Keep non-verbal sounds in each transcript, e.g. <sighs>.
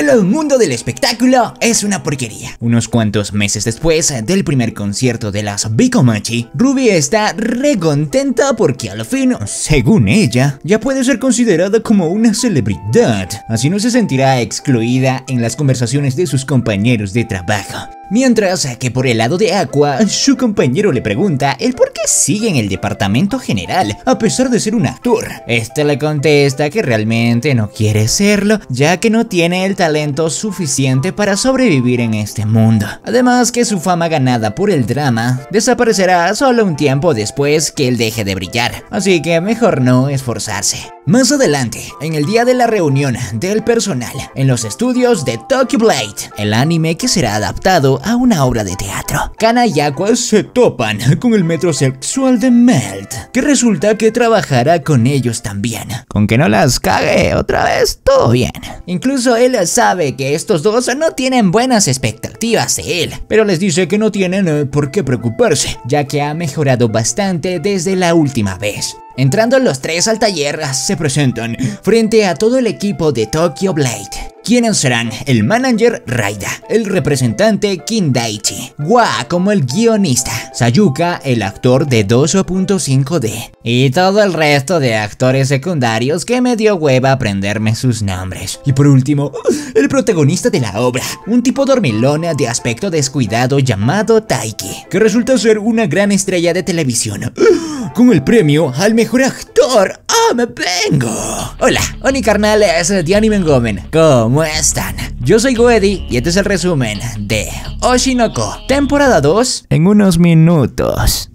El mundo del espectáculo es una porquería. Unos cuantos meses después del primer concierto de las Bikomachi, Ruby está recontenta porque al fin, según ella, ya puede ser considerada como una celebridad. Así no se sentirá excluida en las conversaciones de sus compañeros de trabajo. Mientras que por el lado de Aqua, su compañero le pregunta el por qué sigue en el departamento general, a pesar de ser un actor. Este le contesta que realmente no quiere serlo, ya que no tiene el talento suficiente para sobrevivir en este mundo. Además que su fama ganada por el drama desaparecerá solo un tiempo después que él deje de brillar, así que mejor no esforzarse. Más adelante, en el día de la reunión del personal en los estudios de Tokyo Blade, el anime que será adaptado a una obra de teatro, Kana y Aqua se topan con el metrosexual de Melt, que resulta que trabajará con ellos también. Con que no las cague otra vez, todo bien. Incluso él sabe que estos dos no tienen buenas expectativas de él, pero les dice que no tienen eh, por qué preocuparse, ya que ha mejorado bastante desde la última vez. Entrando los tres al taller, se presentan frente a todo el equipo de Tokyo Blade. ¿Quiénes serán? El manager Raida, el representante Kindaichi, Wa como el guionista, Sayuka el actor de 2.5D y todo el resto de actores secundarios que me dio hueva aprenderme sus nombres. Y por último, el protagonista de la obra, un tipo dormilón de aspecto descuidado llamado Taiki, que resulta ser una gran estrella de televisión, con el premio al mejor actor. ¡Ah, me vengo! Hola, Oni carnales de Anime Gomen, ¿cómo están? Yo soy Goedi y este es el resumen de Oshinoko, temporada 2, en unos minutos.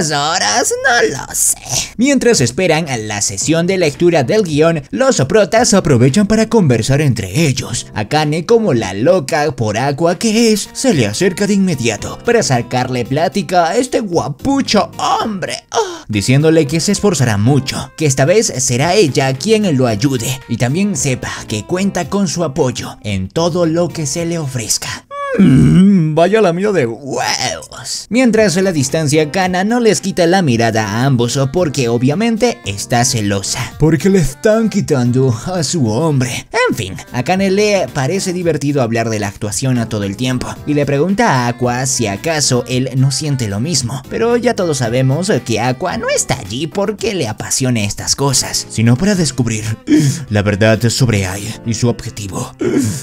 Horas, no lo sé. Mientras esperan a la sesión de lectura del guion, los protas aprovechan para conversar entre ellos. Akane, como la loca por agua que es, se le acerca de inmediato para sacarle plática a este guapucho hombre, ah, diciéndole que se esforzará mucho, que esta vez será ella quien lo ayude y también sepa que cuenta con su apoyo en todo lo que se le ofrezca. Mm, vaya la mía de huevos. Mientras a la distancia Kana no les quita la mirada a ambos porque obviamente está celosa. Porque le están quitando a su hombre. En fin, a Kane le parece divertido hablar de la actuación a todo el tiempo. Y le pregunta a Aqua si acaso él no siente lo mismo. Pero ya todos sabemos que Aqua no está allí porque le apasione estas cosas. Sino para descubrir la verdad sobre Ai y su objetivo.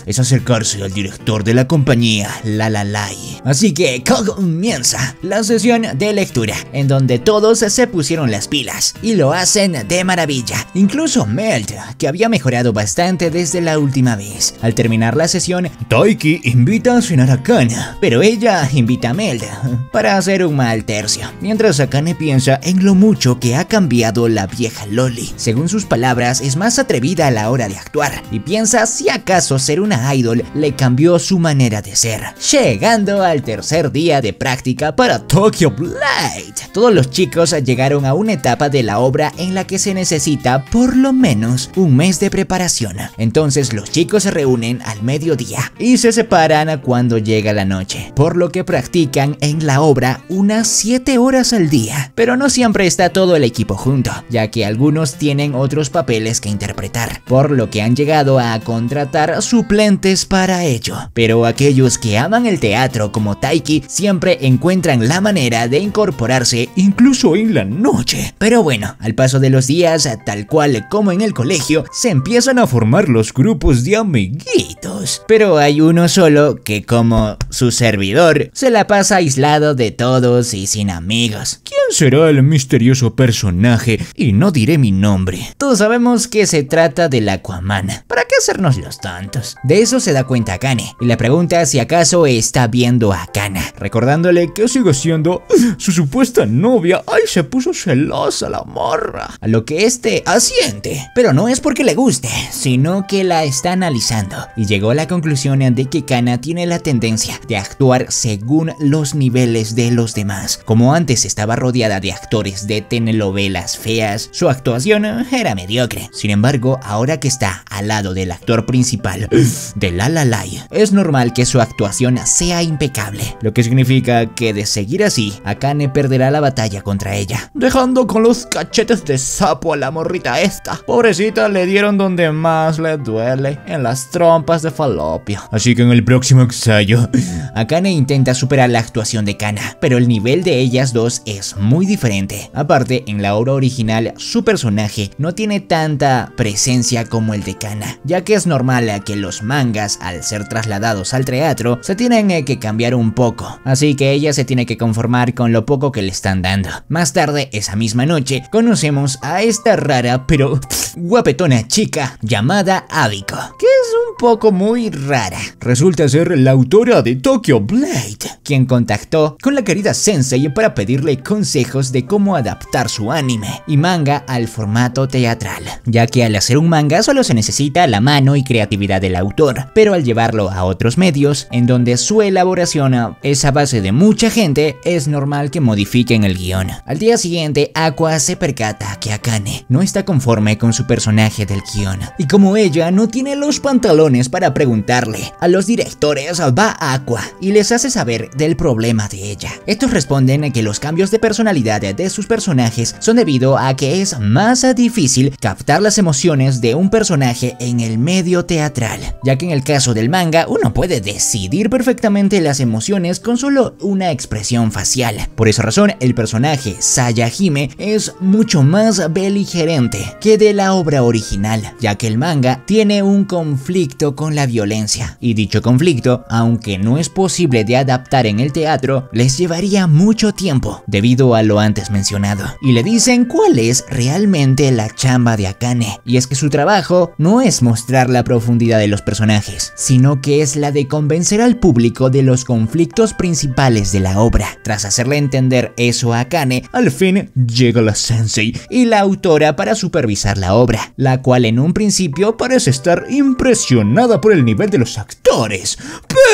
Es acercarse al director de la compañía la la la. Así que comienza la sesión de lectura, en donde todos se pusieron las pilas y lo hacen de maravilla. Incluso Melt, que había mejorado bastante desde la última vez. Al terminar la sesión, Taiki invita a cenar a Kana, pero ella invita a Melt para hacer un mal tercio. Mientras Akane piensa en lo mucho que ha cambiado la vieja Loli. Según sus palabras, es más atrevida a la hora de actuar y piensa si acaso ser una idol le cambió su manera de ser llegando al tercer día de práctica para Tokyo Blade. Todos los chicos llegaron a una etapa de la obra en la que se necesita por lo menos un mes de preparación. Entonces los chicos se reúnen al mediodía y se separan cuando llega la noche, por lo que practican en la obra unas 7 horas al día. Pero no siempre está todo el equipo junto, ya que algunos tienen otros papeles que interpretar, por lo que han llegado a contratar suplentes para ello. Pero aquellos que aman el teatro como Taiki siempre encuentran la manera de incorporarse incluso en la noche. Pero bueno, al paso de los días, tal cual como en el colegio, se empiezan a formar los grupos de amiguitos. Pero hay uno solo que como su servidor se la pasa aislado de todos y sin amigos. ¿Quién será el misterioso personaje? Y no diré mi nombre. Todos sabemos que se trata del Aquaman. ¿Para qué hacernos los tontos? De eso se da cuenta Kane y le pregunta si acaso está viendo a Kana, recordándole que sigue siendo <laughs> su supuesta novia. Ay, se puso celosa la morra. A lo que este asiente, pero no es porque le guste, sino que la está analizando y llegó a la conclusión de que Kana tiene la tendencia de actuar según los niveles de los demás. Como antes estaba rodeado rodeada de actores de telenovelas feas, su actuación era mediocre. Sin embargo, ahora que está al lado del actor principal de La La Lai, es normal que su actuación sea impecable, lo que significa que de seguir así, Akane perderá la batalla contra ella, dejando con los cachetes de sapo a la morrita esta. Pobrecita le dieron donde más le duele, en las trompas de falopio. Así que en el próximo ensayo, Akane intenta superar la actuación de Kana, pero el nivel de ellas dos es muy diferente. Aparte, en la obra original, su personaje no tiene tanta presencia como el de Kana, ya que es normal que los mangas, al ser trasladados al teatro, se tienen que cambiar un poco, así que ella se tiene que conformar con lo poco que le están dando. Más tarde, esa misma noche, conocemos a esta rara pero guapetona chica llamada Abiko, que es un poco muy rara. Resulta ser la autora de Tokyo Blade, quien contactó con la querida Sensei para pedirle de cómo adaptar su anime y manga al formato teatral, ya que al hacer un manga solo se necesita la mano y creatividad del autor, pero al llevarlo a otros medios, en donde su elaboración es a base de mucha gente, es normal que modifiquen el guion. Al día siguiente, Aqua se percata que Akane no está conforme con su personaje del guion, y como ella no tiene los pantalones para preguntarle a los directores, va a Aqua y les hace saber del problema de ella. Estos responden que los cambios de de sus personajes son debido a que es más difícil captar las emociones de un personaje en el medio teatral, ya que en el caso del manga uno puede decidir perfectamente las emociones con solo una expresión facial. Por esa razón, el personaje Sayahime es mucho más beligerante que de la obra original, ya que el manga tiene un conflicto con la violencia, y dicho conflicto, aunque no es posible de adaptar en el teatro, les llevaría mucho tiempo debido a lo antes mencionado. Y le dicen cuál es realmente la chamba de Akane, y es que su trabajo no es mostrar la profundidad de los personajes, sino que es la de convencer al público de los conflictos principales de la obra. Tras hacerle entender eso a Akane, al fin llega la sensei y la autora para supervisar la obra, la cual en un principio parece estar impresionada por el nivel de los actores,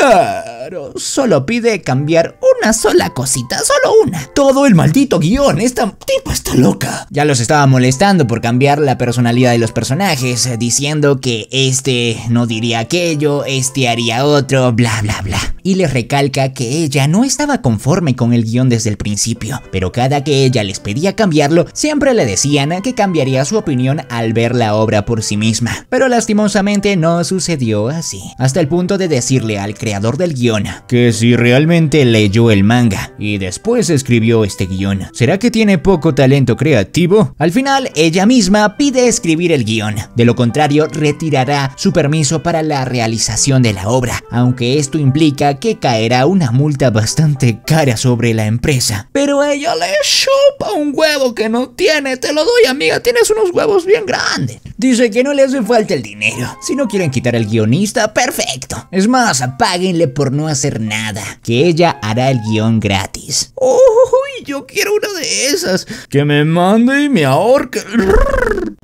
pero solo pide cambiar una sola cosita, solo una. Todo el maldito guion, esta tipa está loca. Ya los estaba molestando por cambiar la personalidad de los personajes, diciendo que este no diría aquello, este haría otro, bla bla bla. Y les recalca que ella no estaba conforme con el guion desde el principio, pero cada que ella les pedía cambiarlo, siempre le decían que cambiaría su opinión al ver la obra por sí misma. Pero lastimosamente no sucedió así, hasta el punto de decirle al creador del guion que si realmente leyó el manga y después escribió este guion, ¿será que tiene poco talento creativo? Al final, ella misma pide escribir el guion, de lo contrario retirará su permiso para la realización de la obra, aunque esto implica que caerá una multa bastante cara sobre la empresa. Pero ella le chupa un huevo que no tiene, te lo doy amiga, tienes unos huevos bien grandes. Dice que no le hace falta el dinero, si no quieren quitar al guionista, perfecto. Es más, páguenle por no hacer nada, que ella hará el guion gratis. Uy, yo quiero una de esas, que me mande y me ahorque.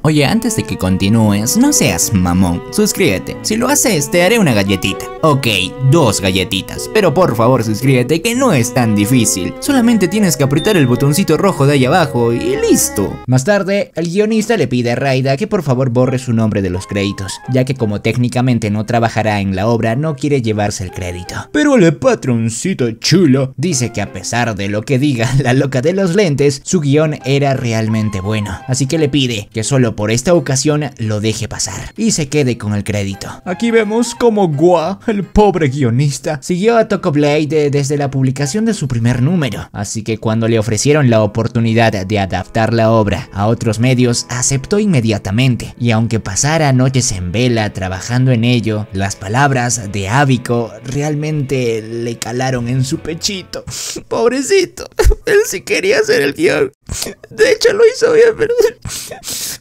Oye, antes de que continúes, no seas mamón, suscríbete. Si lo haces, te haré una galletita. Ok, dos galletitas, pero por favor suscríbete que no es tan difícil. Solamente tienes que apretar el botoncito rojo de ahí abajo y listo. Más tarde, el guionista le pide a Raida que por favor borre su nombre de los créditos, ya que como técnicamente no trabajará en la obra, no quiere llevarse el crédito. Pero el patroncito chulo dice que a pesar de lo que diga <laughs> la loca de los lentes, su guion era realmente bueno, así que le pide que solo por esta ocasión lo deje pasar y se quede con el crédito. Aquí vemos como Gua, el pobre guionista, siguió a Toko Blade desde la publicación de su primer número, así que cuando le ofrecieron la oportunidad de adaptar la obra a otros medios, aceptó inmediatamente, y aunque pasara noches en vela trabajando en ello, las palabras de Abiko realmente le calaron en su pechito. <laughs> Pobrecito, <laughs> él sí quería hacer el guion. De hecho lo hizo bien, pero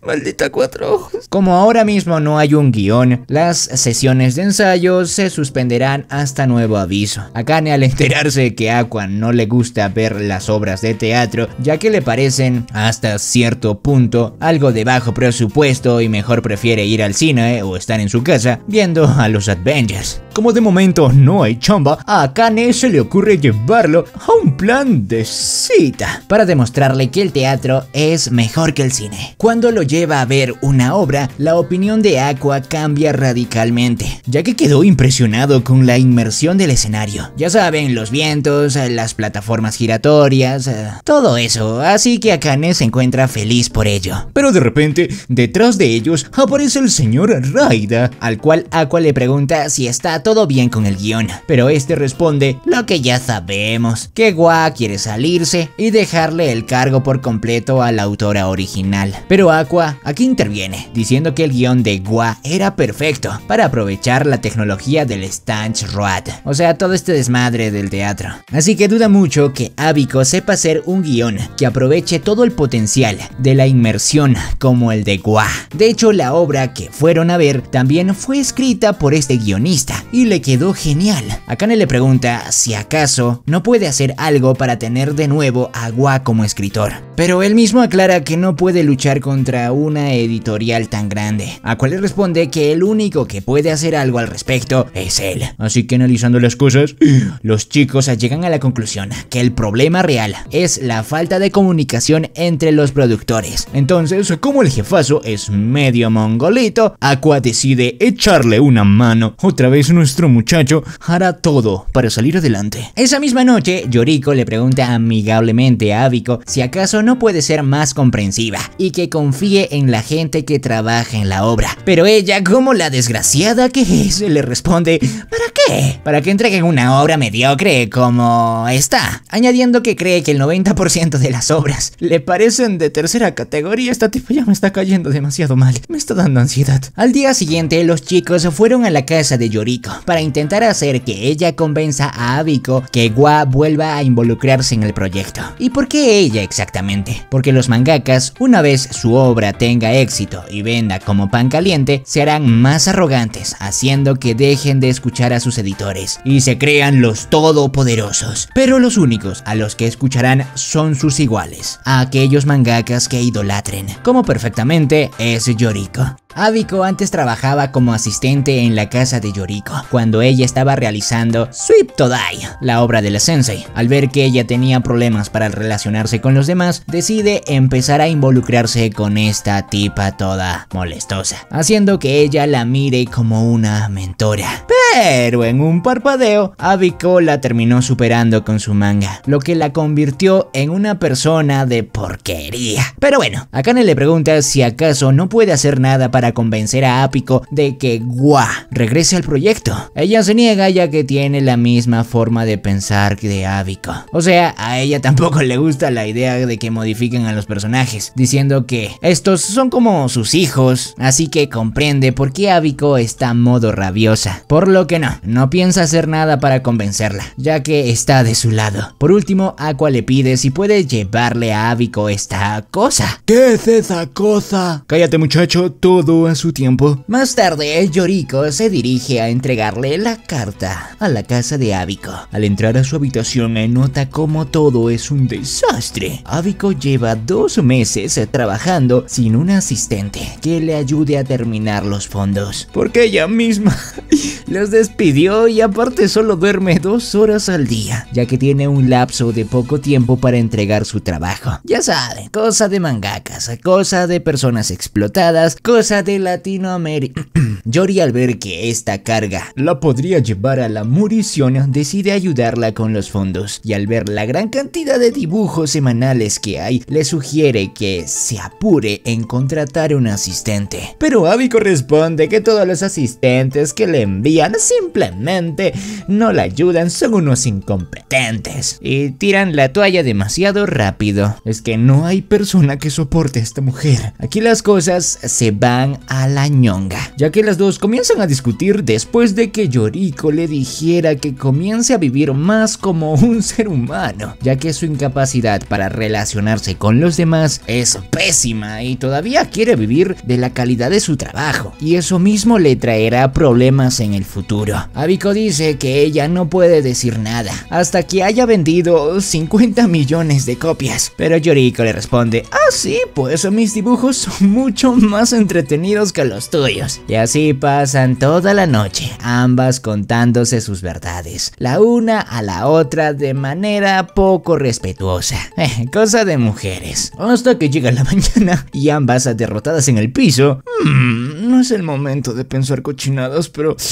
Maldita cuatro ojos. Como ahora mismo no hay un guion, las sesiones de ensayo se suspenderán hasta nuevo aviso. Akane al enterarse que Aqua no le gusta ver las obras de teatro, ya que le parecen hasta cierto punto algo de bajo presupuesto y mejor prefiere ir al cine o estar en su casa viendo a los Avengers. Como de momento no hay chamba, a Akane se le ocurre llevarlo a un plan de cita para demostrarle que el teatro es mejor que el cine. Cuando lo lleva a ver una obra, la opinión de Aqua cambia radicalmente, ya que quedó impresionado con la inmersión del escenario. Ya saben, los vientos, las plataformas giratorias, eh, todo eso, así que Akane se encuentra feliz por ello. Pero de repente, detrás de ellos aparece el señor Raida, al cual Aqua le pregunta si está todo bien con el guion, pero este responde lo que ya sabemos, que Gua quiere salirse y dejarle el cargo por completo a la autora original. Pero Aqua aquí interviene, diciendo que el guion de Gua era perfecto para aprovechar la tecnología del Stanch Road, o sea, todo este desmadre del teatro. Así que duda mucho que Abiko sepa hacer un guion que aproveche todo el potencial de la inmersión como el de Gua. De hecho, la obra que fueron a ver también fue escrita por este guionista y le quedó genial. Akane le pregunta si acaso no puede hacer algo para tener de nuevo a Gua como escritor. Pero él mismo aclara que no puede luchar contra una editorial tan grande, a cual le responde que el único que puede hacer algo al respecto es él. Así que analizando las cosas, <clears throat> los chicos llegan a la conclusión que el problema real es la falta de comunicación entre los productores. Entonces, como el jefazo es medio mongolito, Aqua decide echarle una mano. Otra vez nuestro muchacho hará todo para salir adelante. Esa misma noche, Yoriko le pregunta amigablemente a Abiko si acaso no puede ser más comprensiva y que confíe en la gente que trabaja en la obra. Pero ella, como la desgraciada que es, le responde, ¿para qué? Para que entreguen una obra mediocre como esta. Añadiendo que cree que el 90% de las obras le parecen de tercera categoría. Esta tipo ya me está cayendo demasiado mal. Me está dando ansiedad. Al día siguiente, los chicos fueron a la casa de Yoriko para intentar hacer que ella convenza a Abiko que Gua vuelva a involucrarse en el proyecto. ¿Y por qué ella exactamente? Porque los mangakas, una vez su obra tenga éxito y venda como pan caliente, se harán más arrogantes, haciendo que dejen de escuchar a sus editores y se crean los todopoderosos. Pero los únicos a los que escucharán son sus iguales, a aquellos mangakas que idolatren, como perfectamente es Yoriko. Abiko antes trabajaba como asistente en la casa de Yoriko, cuando ella estaba realizando Sweep Todai, la obra de la sensei. Al ver que ella tenía problemas para relacionarse con los demás, decide empezar a involucrarse con esta tipa toda molestosa, haciendo que ella la mire como una mentora. Pero en un parpadeo, Abiko la terminó superando con su manga, lo que la convirtió en una persona de porquería. Pero bueno, Akane le pregunta si acaso no puede hacer nada para para convencer a Ápico de que Gua regrese al proyecto. Ella se niega ya que tiene la misma forma de pensar que de Ápico. O sea, a ella tampoco le gusta la idea de que modifiquen a los personajes, diciendo que estos son como sus hijos, así que comprende por qué Ápico está modo rabiosa. Por lo que no, no piensa hacer nada para convencerla, ya que está de su lado. Por último, Aqua le pide si puede llevarle a Ávico esta cosa. ¿Qué es esa cosa? Cállate muchacho, todo a su tiempo. Más tarde, Yoriko se dirige a entregarle la carta a la casa de Abiko. Al entrar a su habitación, nota como todo es un desastre. Abiko lleva dos meses trabajando sin un asistente que le ayude a terminar los fondos. Porque ella misma <laughs> los despidió y aparte solo duerme dos horas al día, ya que tiene un lapso de poco tiempo para entregar su trabajo. Ya saben, cosa de mangakas, cosa de personas explotadas, cosa de Latinoamérica. <clears throat> Yori al ver que esta carga la podría llevar a la murición, decide ayudarla con los fondos y al ver la gran cantidad de dibujos semanales que hay, le sugiere que se apure en contratar un asistente. Pero Abby corresponde que todos los asistentes que le envía apoyan, simplemente no la ayudan, son unos incompetentes y tiran la toalla demasiado rápido. Es que no hay persona que soporte a esta mujer. Aquí las cosas se van a la ñonga, ya que las dos comienzan a discutir después de que Yoriko le dijera que comience a vivir más como un <laughs> ser humano, ya que su incapacidad para relacionarse con los demás es pésima y todavía quiere vivir de la calidad de su trabajo, y eso mismo le traerá problemas en el futuro. Abiko dice que ella no puede decir nada hasta que haya vendido 50 millones de copias, pero Yoriko le responde, ah sí, pues mis dibujos son mucho más entretenidos que los tuyos. Y así pasan toda la noche, ambas contándose sus verdades, la una a la otra de manera poco respetuosa. <laughs> Eh, cosa de mujeres. Hasta que llega la <laughs> mañana y ambas derrotadas en el piso. Hmm, no es el momento de pensar cochinadas, pero... <sighs>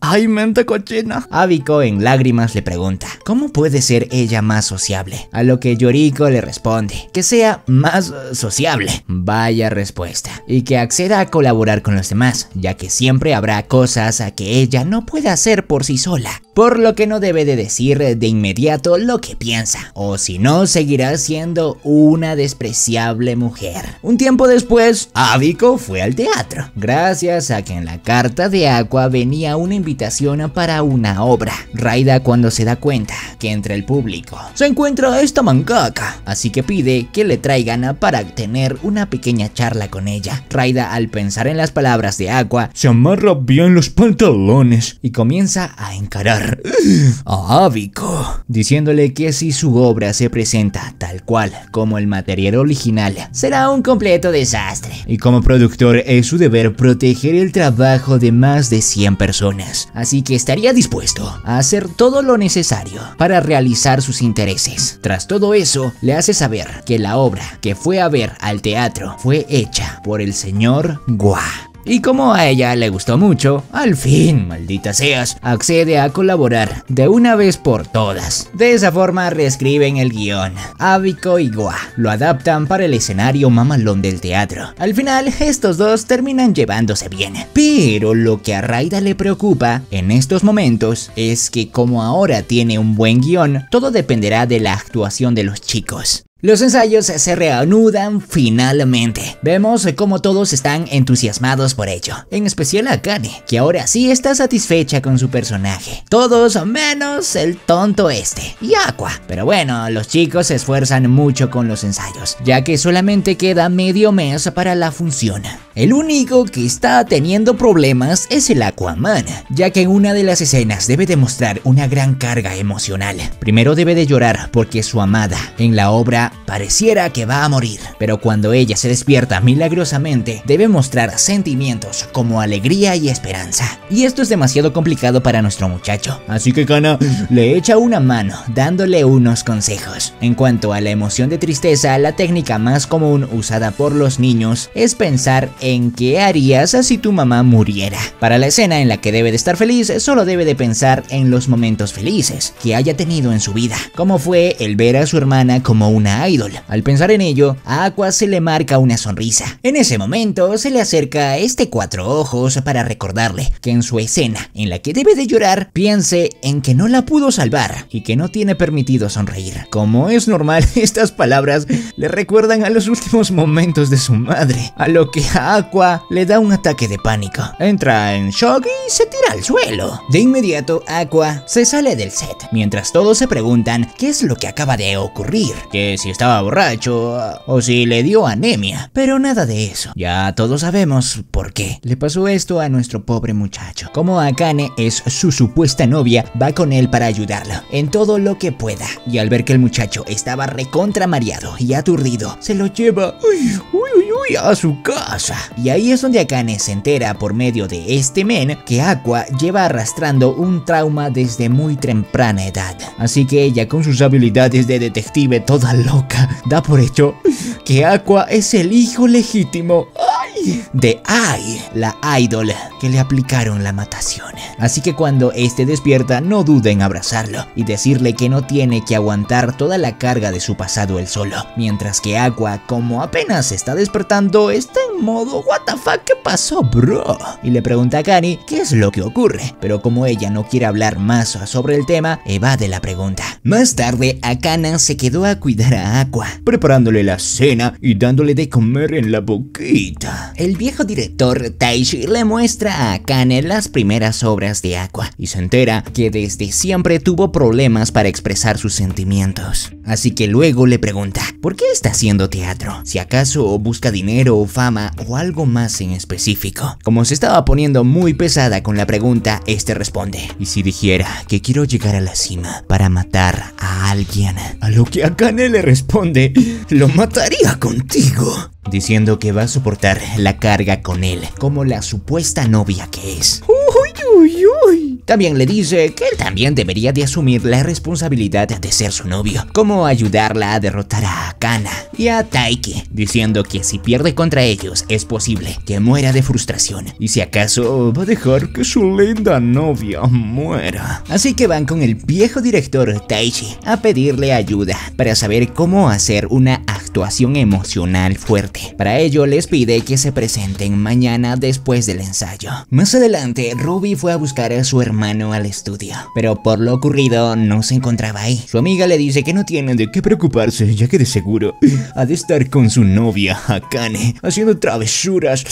¡Ay, mente cochina! Abiko en lágrimas le pregunta, ¿cómo puede ser ella más sociable? A lo que Yoriko le responde, que sea más sociable. Vaya respuesta. Y que acceda a colaborar con los demás, ya que siempre habrá cosas a que ella no puede hacer por sí sola por lo que no debe de decir de inmediato lo que piensa, o si no seguirá siendo una despreciable mujer. Un tiempo después, Abiko fue al teatro, gracias a que en la carta de Aqua venía una invitación para una obra. Raida cuando se da cuenta que entre el público se encuentra esta mangaka, así que pide que le traigan para tener una pequeña charla con ella. Raida al pensar en las palabras de Aqua, se amarra bien los pantalones y comienza a encarar a Abiko, diciéndole que si su obra se presenta tal cual como el material original, será un completo desastre. Y como productor es su deber proteger el trabajo de más de 100 personas, así que estaría dispuesto a hacer todo lo necesario para realizar sus intereses. Tras todo eso, le hace saber que la obra que fue a ver al teatro fue hecha por el señor Gua. Y como a ella le gustó mucho, al fin, maldita seas, accede a colaborar de una vez por todas. De esa forma reescriben el guion. Abiko y Gua lo adaptan para el escenario mamalón del teatro. Al final, estos dos terminan llevándose bien. Pero lo que a Raida le preocupa en estos momentos es que como ahora tiene un buen guion, todo dependerá de la actuación de los chicos. Los ensayos se reanudan finalmente. Vemos cómo todos están entusiasmados por ello, en especial Akane, que ahora sí está satisfecha con su personaje. Todos menos el tonto este, y Aqua. Pero bueno, los chicos se esfuerzan mucho con los ensayos, ya que solamente queda medio mes para la función. El único que está teniendo problemas es el Aquaman, ya que en una de las escenas debe demostrar una gran carga emocional. Primero debe de llorar porque su amada en la obra pareciera que va a morir, pero cuando ella se despierta milagrosamente, debe mostrar sentimientos como alegría y esperanza. Y esto es demasiado complicado para nuestro muchacho, así que Kana le echa una mano dándole unos consejos. En cuanto a la emoción de tristeza, la técnica más común usada por los niños es pensar en qué harías si tu mamá muriera. Para la escena en la que debe de estar feliz, solo debe de pensar en los momentos felices que haya tenido en su vida, como fue el ver a su hermana como una idol. Al pensar en ello, a Aqua se le marca una sonrisa. En ese momento se le acerca este cuatro ojos para recordarle que en su escena en la que debe de llorar, piense en que no la pudo salvar y que no tiene permitido sonreír. Como es normal, <laughs> estas palabras le recuerdan a los últimos momentos de su madre, a lo que a Aqua le da un ataque de pánico. Entra en shock y se tira al suelo. De inmediato, Aqua se sale del set, mientras todos se preguntan qué es lo que acaba de ocurrir, si estaba borracho o si le dio anemia, pero nada de eso. Ya todos sabemos por qué le pasó esto a nuestro pobre muchacho. Como Akane es su supuesta novia, va con él para ayudarlo en todo lo que pueda. Y al ver que el muchacho estaba recontra mareado y aturdido, se lo lleva uy, uy, uy, a su casa. Y ahí es donde Akane se entera por medio de este men que Aqua lleva arrastrando un trauma desde muy temprana edad. Así que ella con sus habilidades de detective toda loca da por hecho que Aqua es el hijo legítimo. De Ai, la idol que le aplicaron la matación. Así que cuando este despierta, no duda en abrazarlo y decirle que no tiene que aguantar toda la carga de su pasado él solo. Mientras que Aqua, como apenas está despertando, está en modo What the fuck, ¿qué pasó, bro? Y le pregunta a Kani qué es lo que ocurre, pero como ella no quiere hablar más sobre el tema, evade la pregunta. Más tarde, Akana se quedó a cuidar a Aqua, preparándole la cena y dándole de comer en la boquita. El viejo director Taishi le muestra a Akane las primeras obras de Aqua y se entera que desde siempre tuvo problemas para expresar sus sentimientos. Así que luego le pregunta, ¿por qué está haciendo teatro? Si acaso busca dinero o fama o algo más en específico. Como se estaba poniendo muy pesada con la pregunta, este responde, ¿y si dijera que quiero llegar a la cima para matar a alguien? A lo que Akane le responde, lo mataría contigo diciendo que va a soportar la carga con él, como la supuesta novia que es. También le dice que él también debería de asumir la responsabilidad de ser su novio, como ayudarla a derrotar a Akana y a Taiki, diciendo que si pierde contra ellos es posible que muera de frustración y si acaso va a dejar que su linda novia muera. Así que van con el viejo director Taichi a pedirle ayuda para saber cómo hacer una actuación emocional fuerte. Para ello les pide que se presenten mañana después del ensayo. Más adelante, Ruby fue a buscar a su hermano al estudio, pero por lo ocurrido no se encontraba ahí. Su amiga le dice que no tiene de qué preocuparse, ya que de seguro ha de estar con su novia, Akane, haciendo travesuras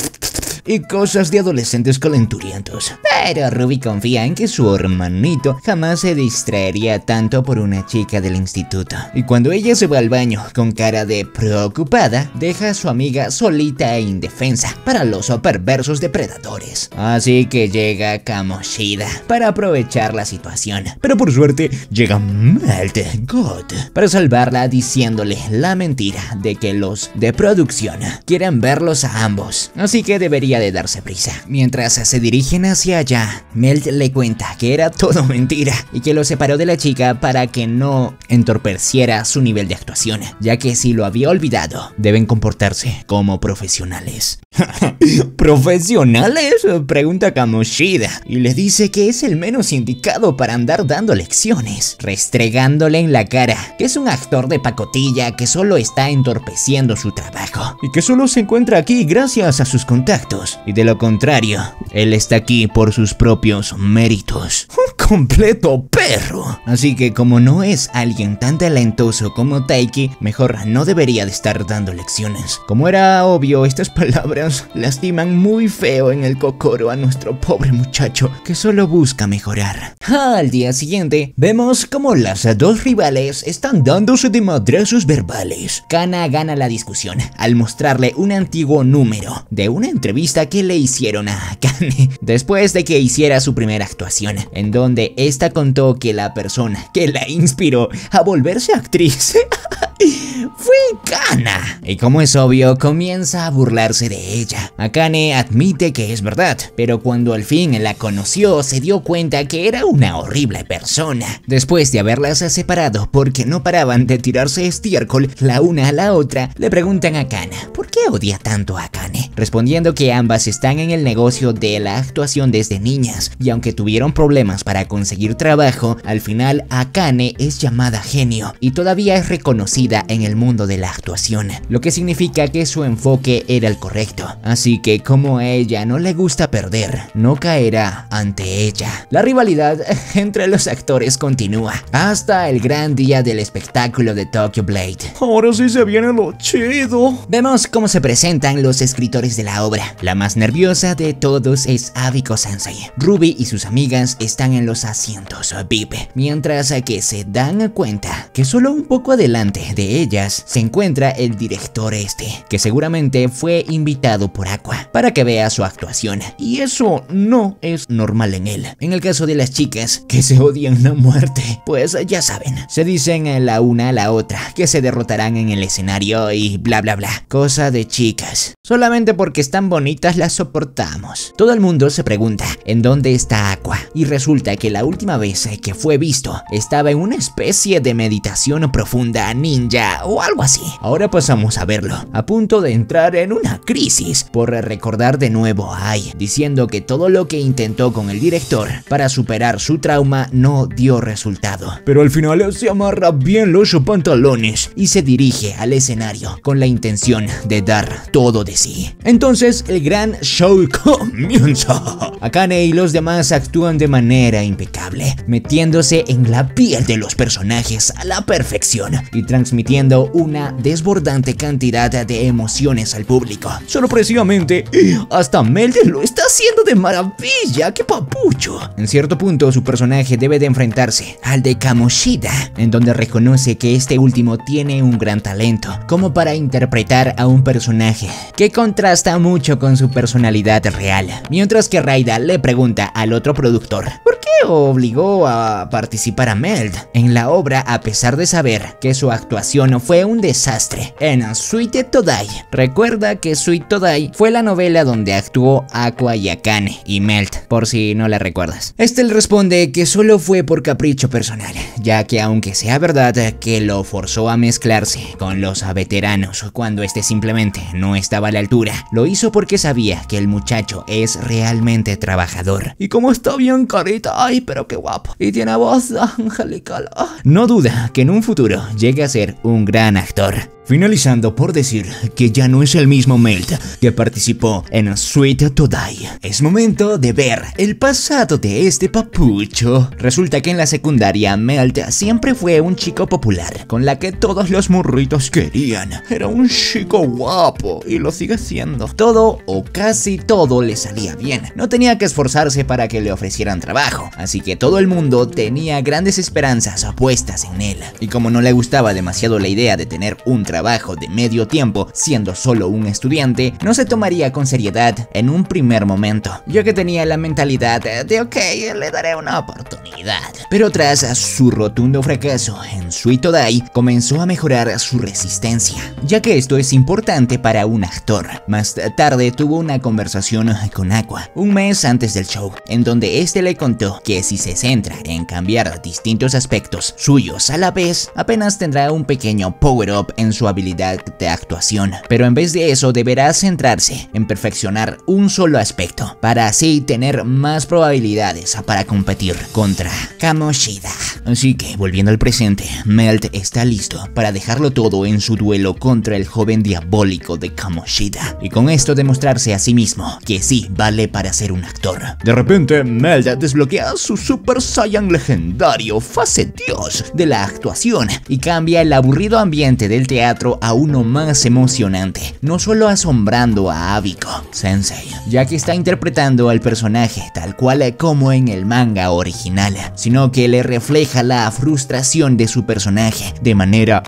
y cosas de adolescentes calenturientos. Pero Ruby confía en que su hermanito jamás se distraería tanto por una chica del instituto. Y cuando ella se va al baño con cara de preocupada, deja a su amiga solita e indefensa para los perversos depredadores. Así que llega Kamoshida para aprovechar la situación. Pero por suerte llega Melt God para salvarla diciéndole la mentira de que los de producción quieren verlos a ambos. Así que debería de darse prisa. Mientras se dirigen hacia allá, Melt le cuenta que era todo <laughs> mentira y que lo separó de la chica para que no entorpeciera su nivel de actuación, ya que si lo había olvidado, deben comportarse como profesionales. <laughs> ¿Profesionales? Pregunta Kamoshida y le dice que es el menos indicado para andar dando lecciones, restregándole en la cara que es un actor de pacotilla que solo está entorpeciendo su trabajo y que solo se encuentra aquí gracias a sus contactos y de lo contrario, él está aquí por sus propios méritos. <laughs> Completo perro. Así que como no es alguien tan talentoso como Taiki, mejor no debería de estar dando lecciones. Como era obvio, estas <laughs> palabras lastiman muy feo en el cocoro a nuestro pobre muchacho que solo busca mejorar. Al día siguiente, vemos como las dos rivales están dándose de madrazos verbales. Kana gana la discusión al mostrarle un antiguo número de una entrevista que le hicieron a Akane <laughs> después de que hiciera su primera actuación, en donde esta contó que la persona que la inspiró a volverse actriz <laughs> fue Kana. Y como es obvio, comienza a burlarse de ella. Akane admite que es verdad, pero cuando al fin la conoció, se dio cuenta que era una horrible persona. Después de haberlas separado porque no paraban de tirarse estiércol la una a la otra, le preguntan a Kana, ¿por qué odia tanto a Akane? Respondiendo que ambas están en el negocio de la actuación desde niñas, y aunque tuvieron problemas para conseguir trabajo, al final Akane es llamada genio y todavía es reconocida en el mundo de la actuación, lo que significa que su enfoque era el correcto. Así que como a ella no le gusta perder, no caerá ante ella. La rivalidad <laughs> entre los actores continúa hasta el gran día del espectáculo de Tokyo Blade. Ahora sí se viene lo chido. Vemos cómo se presentan los escritores de la obra. La más nerviosa de todos es Abiko Sensei. Ruby y sus amigas están en los asientos VIP, mientras que se dan cuenta que solo un poco adelante de ellas se encuentra el director este, que seguramente fue invitado por Aqua para que vea su actuación. Y eso no es normal en él. En el caso de las chicas que se odian a muerte, pues ya saben, se dicen la una a la otra que se derrotarán en el escenario y bla bla bla. Cosa de chicas. Solamente porque están bonitas las soportamos. Todo el mundo se pregunta en dónde está Aqua y resulta que la última vez que fue visto estaba en una especie de meditación profunda ninja o algo así. Ahora pasamos a verlo, a punto de entrar en una crisis por recordar de nuevo a Ai, diciendo que todo lo que intentó con el director para superar su trauma no dio resultado. Pero al final se amarra bien los pantalones y se dirige al escenario con la intención de dar todo de sí. Entonces el gran show <laughs> comienza. Akane y los demás actúan de manera impecable, metiéndose en la piel de los personajes a la perfección y transmitiendo una desbordante cantidad de emociones al público. Sorpresivamente, <gasps> hasta Melde lo está haciendo de maravilla, qué papucho. En cierto punto su personaje debe de enfrentarse al de Kamoshida, en donde reconoce que este último tiene un gran talento como para interpretar a un personaje que contrasta mucho con su personalidad real. Mientras que Raida le pregunta al otro productor, ¿por qué obligó a participar a Meld en la obra a pesar de saber que su actuación fue un desastre en Sweet Todai? Recuerda que Sweet Todai fue la novela donde actuó Aqua y Akane y Meld, por si no la recuerdas. Este le responde que solo fue por capricho personal, ya que aunque sea verdad que lo forzó a mezclarse con los veteranos cuando este simplemente no estaba la altura. Lo hizo porque sabía que el muchacho es realmente trabajador. Y como está bien carita, ay, pero qué guapo. Y tiene voz angelical. No duda que en un futuro llegue a ser un gran actor finalizando por decir que ya no es el mismo Melt que participó en Sweet Todai. Es momento de ver el pasado de este papucho. Resulta que en la secundaria Melt siempre fue un chico popular, con la que todos los morritos querían. Era un chico guapo y lo sigue siendo. Todo o casi todo le salía bien. No tenía que esforzarse para que le ofrecieran trabajo, así que todo el mundo tenía grandes esperanzas apuestas en él. Y como no le gustaba demasiado la idea de tener un trabajo de medio tiempo siendo solo un estudiante, no se tomaría con seriedad en un primer momento, ya que tenía la mentalidad de ok, le daré una oportunidad. Pero tras su rotundo fracaso en Suitodai, comenzó a mejorar su resistencia, ya que esto es importante para un actor. Más tarde tuvo una conversación con Aqua, un mes antes del show, en donde este le contó que si se centra en cambiar distintos aspectos suyos a la vez, apenas tendrá un pequeño power-up en su habilidad de actuación, pero en vez de eso deberá centrarse en perfeccionar un solo aspecto, para así tener más probabilidades para competir contra Kamoshida. Así que, volviendo al presente, Melt está listo para dejarlo todo en su duelo contra el joven diabólico de Kamoshida, y con esto demostrarse a sí mismo que sí vale para ser un actor. De repente, Melt desbloquea su Super Saiyan legendario, fase Dios de la actuación, y cambia el aburrido ambiente del teatro a uno más emocionante, no solo asombrando a Abiko Sensei, ya que está interpretando al personaje tal cual como en el manga original, sino que le refleja la frustración de su personaje de manera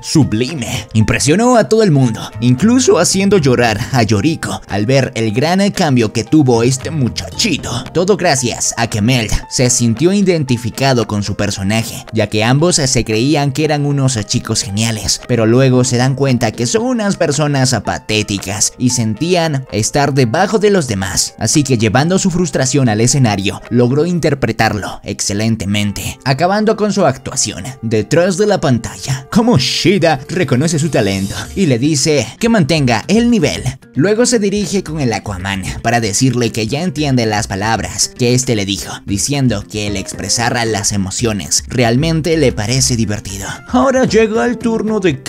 sublime. Impresionó a todo el mundo, incluso haciendo llorar a Yoriko al ver el gran cambio que tuvo este muchachito. Todo gracias a que Meld se sintió identificado con su personaje, ya que ambos se creían que eran unos chicos geniales, pero luego se dan cuenta que son unas personas patéticas y sentían estar debajo de los demás. Así que llevando su frustración al escenario, logró interpretarlo excelentemente, acabando con su actuación detrás de la pantalla. Como Shida reconoce su talento y le dice que mantenga el nivel. Luego se dirige con el Aquaman para decirle que ya entiende las palabras que este le dijo, diciendo que el expresar las emociones realmente le parece divertido. Ahora llega el turno de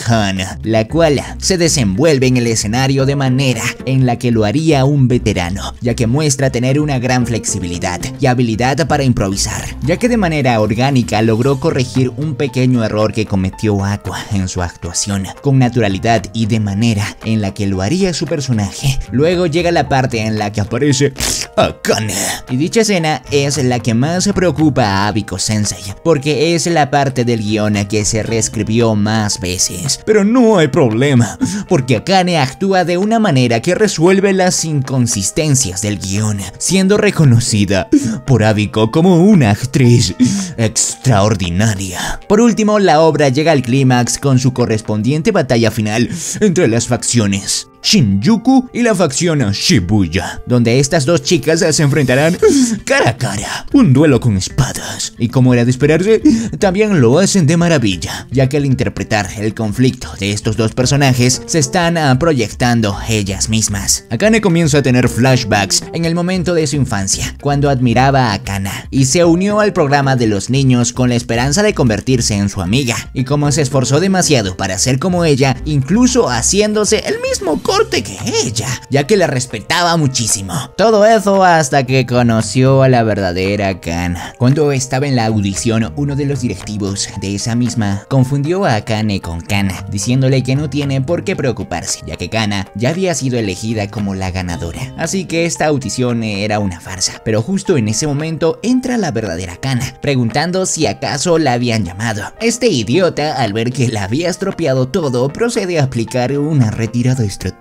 la cual se desenvuelve en el escenario de manera en la que lo haría un veterano, ya que muestra tener una gran flexibilidad y habilidad para improvisar, ya que de manera orgánica logró corregir un pequeño error que cometió Aqua en su actuación, con naturalidad y de manera en la que lo haría su personaje. Luego llega la parte en la que aparece Akane, y dicha escena es la que más preocupa a Abiko Sensei, porque es la parte del guion que se reescribió más veces, pero no hay problema, porque Akane actúa de una manera que resuelve las inconsistencias del guion, siendo reconocida por Abiko como una actriz extraordinaria. Por último, la obra llega al clímax con su correspondiente batalla final entre las facciones Shinjuku y la facción Shibuya, donde estas dos chicas se enfrentarán <laughs> cara a cara, un duelo con espadas. Y como era de esperarse, también lo hacen de maravilla, ya que al interpretar el conflicto de estos dos personajes, se están ah, proyectando ellas mismas. Akane comienza a tener flashbacks en el momento de su infancia, cuando admiraba a Kana, y se unió al programa de los niños con la esperanza de convertirse en su amiga, y como se esforzó demasiado para ser como ella, incluso haciéndose el mismo corte que ella, ya que la respetaba muchísimo. Todo eso hasta que conoció a la verdadera Kana. Cuando estaba en la audición, uno de los directivos de esa misma confundió a Akane con Kana, diciéndole que no tiene por qué preocuparse, ya que Kana ya había sido elegida como la ganadora. Así que esta audición era una farsa. Pero justo en ese momento entra la verdadera Kana, preguntando si acaso la habían llamado. Este idiota, al ver que la había estropeado todo, procede a aplicar una retirada estratégica.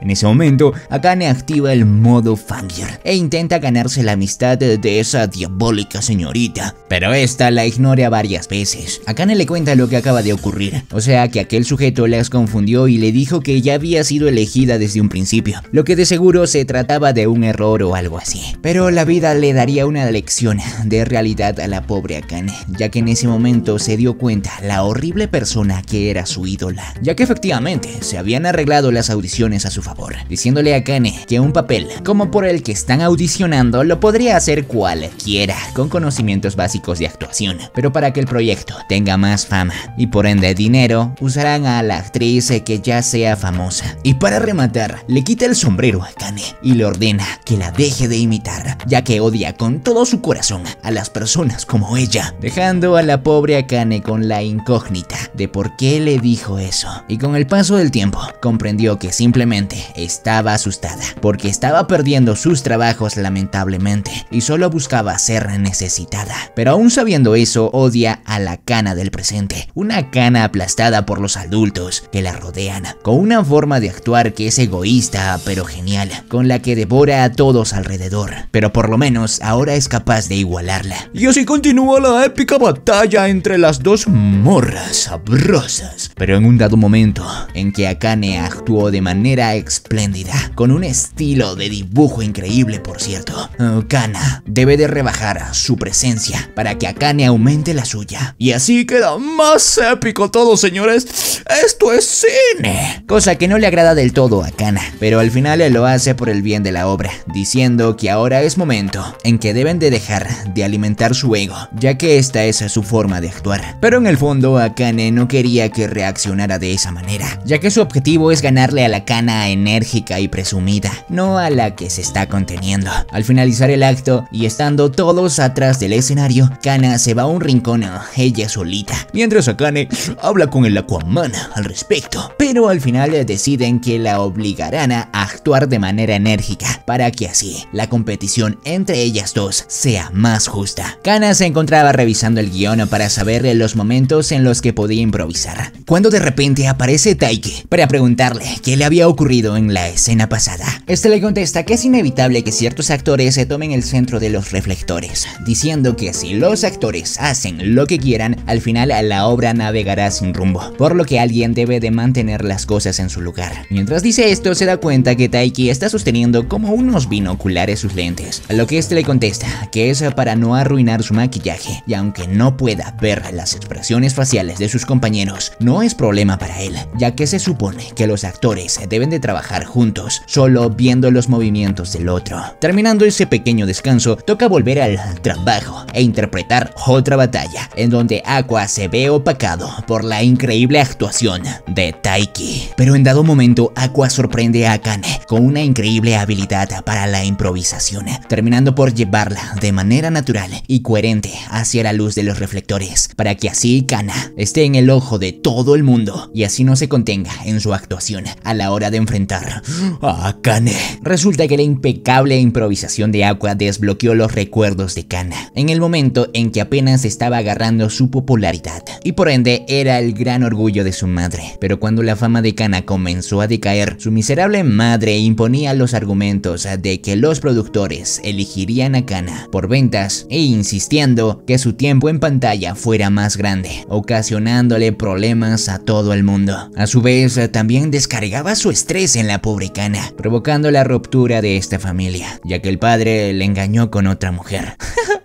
En ese momento, Akane activa el modo Fangir e intenta ganarse la amistad de esa diabólica señorita, pero esta la ignora varias veces. Akane le cuenta lo que acaba de ocurrir, o sea que aquel sujeto las confundió y le dijo que ya había sido elegida desde un principio, lo que de seguro se trataba de un error o algo así. Pero la vida le daría una lección de realidad a la pobre Akane, ya que en ese momento se dio cuenta la horrible persona que era su ídola, ya que efectivamente se habían arreglado las audiciones a su favor, diciéndole a Akane que un papel como por el que están audicionando lo podría hacer cualquiera, con conocimientos básicos de actuación, pero para que el proyecto tenga más fama y por ende dinero, usarán a la actriz que ya sea famosa. Y para rematar, le quita el sombrero a Akane y le ordena que la deje de imitar, ya que odia con todo su corazón a las personas como ella, dejando a la pobre Akane con la incógnita de por qué le dijo eso. Y con el paso del tiempo, comprendió que simplemente estaba asustada, porque estaba perdiendo sus trabajos lamentablemente, y solo buscaba ser necesitada. Pero aún sabiendo eso, odia a la cana del presente, una cana aplastada por los adultos que la rodean, con una forma de actuar que es egoísta pero genial, con la que devora a todos alrededor, pero por lo menos ahora es capaz de igualarla. Y así continúa la épica batalla entre las dos morras sabrosas. Pero en un dado momento en que Akane actuó de manera espléndida, con un estilo de dibujo increíble por cierto, Kana debe de rebajar su presencia para que Akane aumente la suya. Y así queda más épico todo señores, esto es cine. Cosa que no le agrada del todo a Kana, pero al final lo hace por el bien de la obra, diciendo que ahora es momento en que deben de dejar de alimentar su ego, ya que esta es su forma de actuar. Pero en el fondo Akane no quería que reaccionara de esa manera, ya que su objetivo es ganarle la Kana enérgica y presumida, no a la que se está conteniendo. Al finalizar el acto y estando todos atrás del escenario, Kana se va a un rincón ella solita, mientras Akane habla con el Aquaman al respecto, pero al final deciden que la obligarán a actuar de manera enérgica para que así la competición entre ellas dos sea más justa. Kana se encontraba revisando el guion para saber los momentos en los que podía improvisar, cuando de repente aparece Taiki para preguntarle qué le había ocurrido en la escena pasada. Este le contesta que es inevitable que ciertos actores se tomen el centro de los reflectores, diciendo que si los actores hacen lo que quieran, al final la obra navegará sin rumbo, por lo que alguien debe de mantener las cosas en su lugar. Mientras dice esto, se da cuenta que Taiki está sosteniendo como unos binoculares sus lentes, a lo que este le contesta que es para no arruinar su maquillaje, y aunque no pueda ver las expresiones faciales de sus compañeros, no es problema para él, ya que se supone que los actores deben de trabajar juntos, solo viendo los movimientos del otro. Terminando ese pequeño descanso, toca volver al trabajo e interpretar otra batalla, en donde Aqua se ve opacado por la increíble actuación de Taiki. Pero en dado momento, Aqua sorprende a Akane con una increíble habilidad para la improvisación, terminando por llevarla de manera natural y coherente hacia la luz de los reflectores, para que así Kana esté en el ojo de todo el mundo y así no se contenga en su actuación la hora de enfrentar a Kane. Resulta que la impecable improvisación de Aqua desbloqueó los recuerdos de Kana en el momento en que apenas estaba agarrando su popularidad y por ende era el gran orgullo de su madre. Pero cuando la fama de Kana comenzó a decaer, su miserable madre imponía los argumentos de que los productores elegirían a Kana por ventas e insistiendo que su tiempo en pantalla fuera más grande, ocasionándole problemas a todo el mundo. A su vez, también descargaba su estrés en la pobre Kana, provocando la ruptura de esta familia, ya que el padre le engañó con otra mujer. <laughs>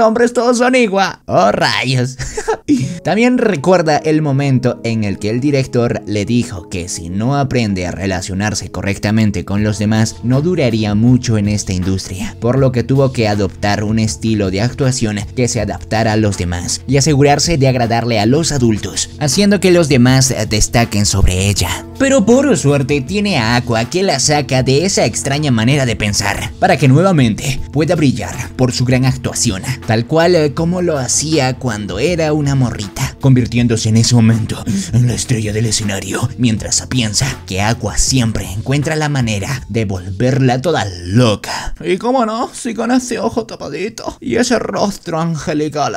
hombres todos son igual. Oh, rayos. <laughs> También recuerda el momento en el que el director le dijo que si no aprende a relacionarse correctamente con los demás, no duraría mucho en esta industria, por lo que tuvo que adoptar un estilo de actuación que se adaptara a los demás y asegurarse de agradarle a los adultos, haciendo que los demás destaquen sobre ella. Pero por suerte tiene a Aqua que la saca de esa extraña manera de pensar, para que nuevamente pueda brillar por su gran actuación, tal cual eh, como lo hacía cuando era una morrita, convirtiéndose en ese momento en la estrella del escenario, mientras piensa que Aqua siempre encuentra la manera de volverla toda loca. Y cómo no, si con ese ojo tapadito y ese rostro angelical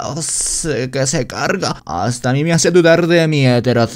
que se carga, hasta a mí me hace dudar de mi hetero... <clears throat>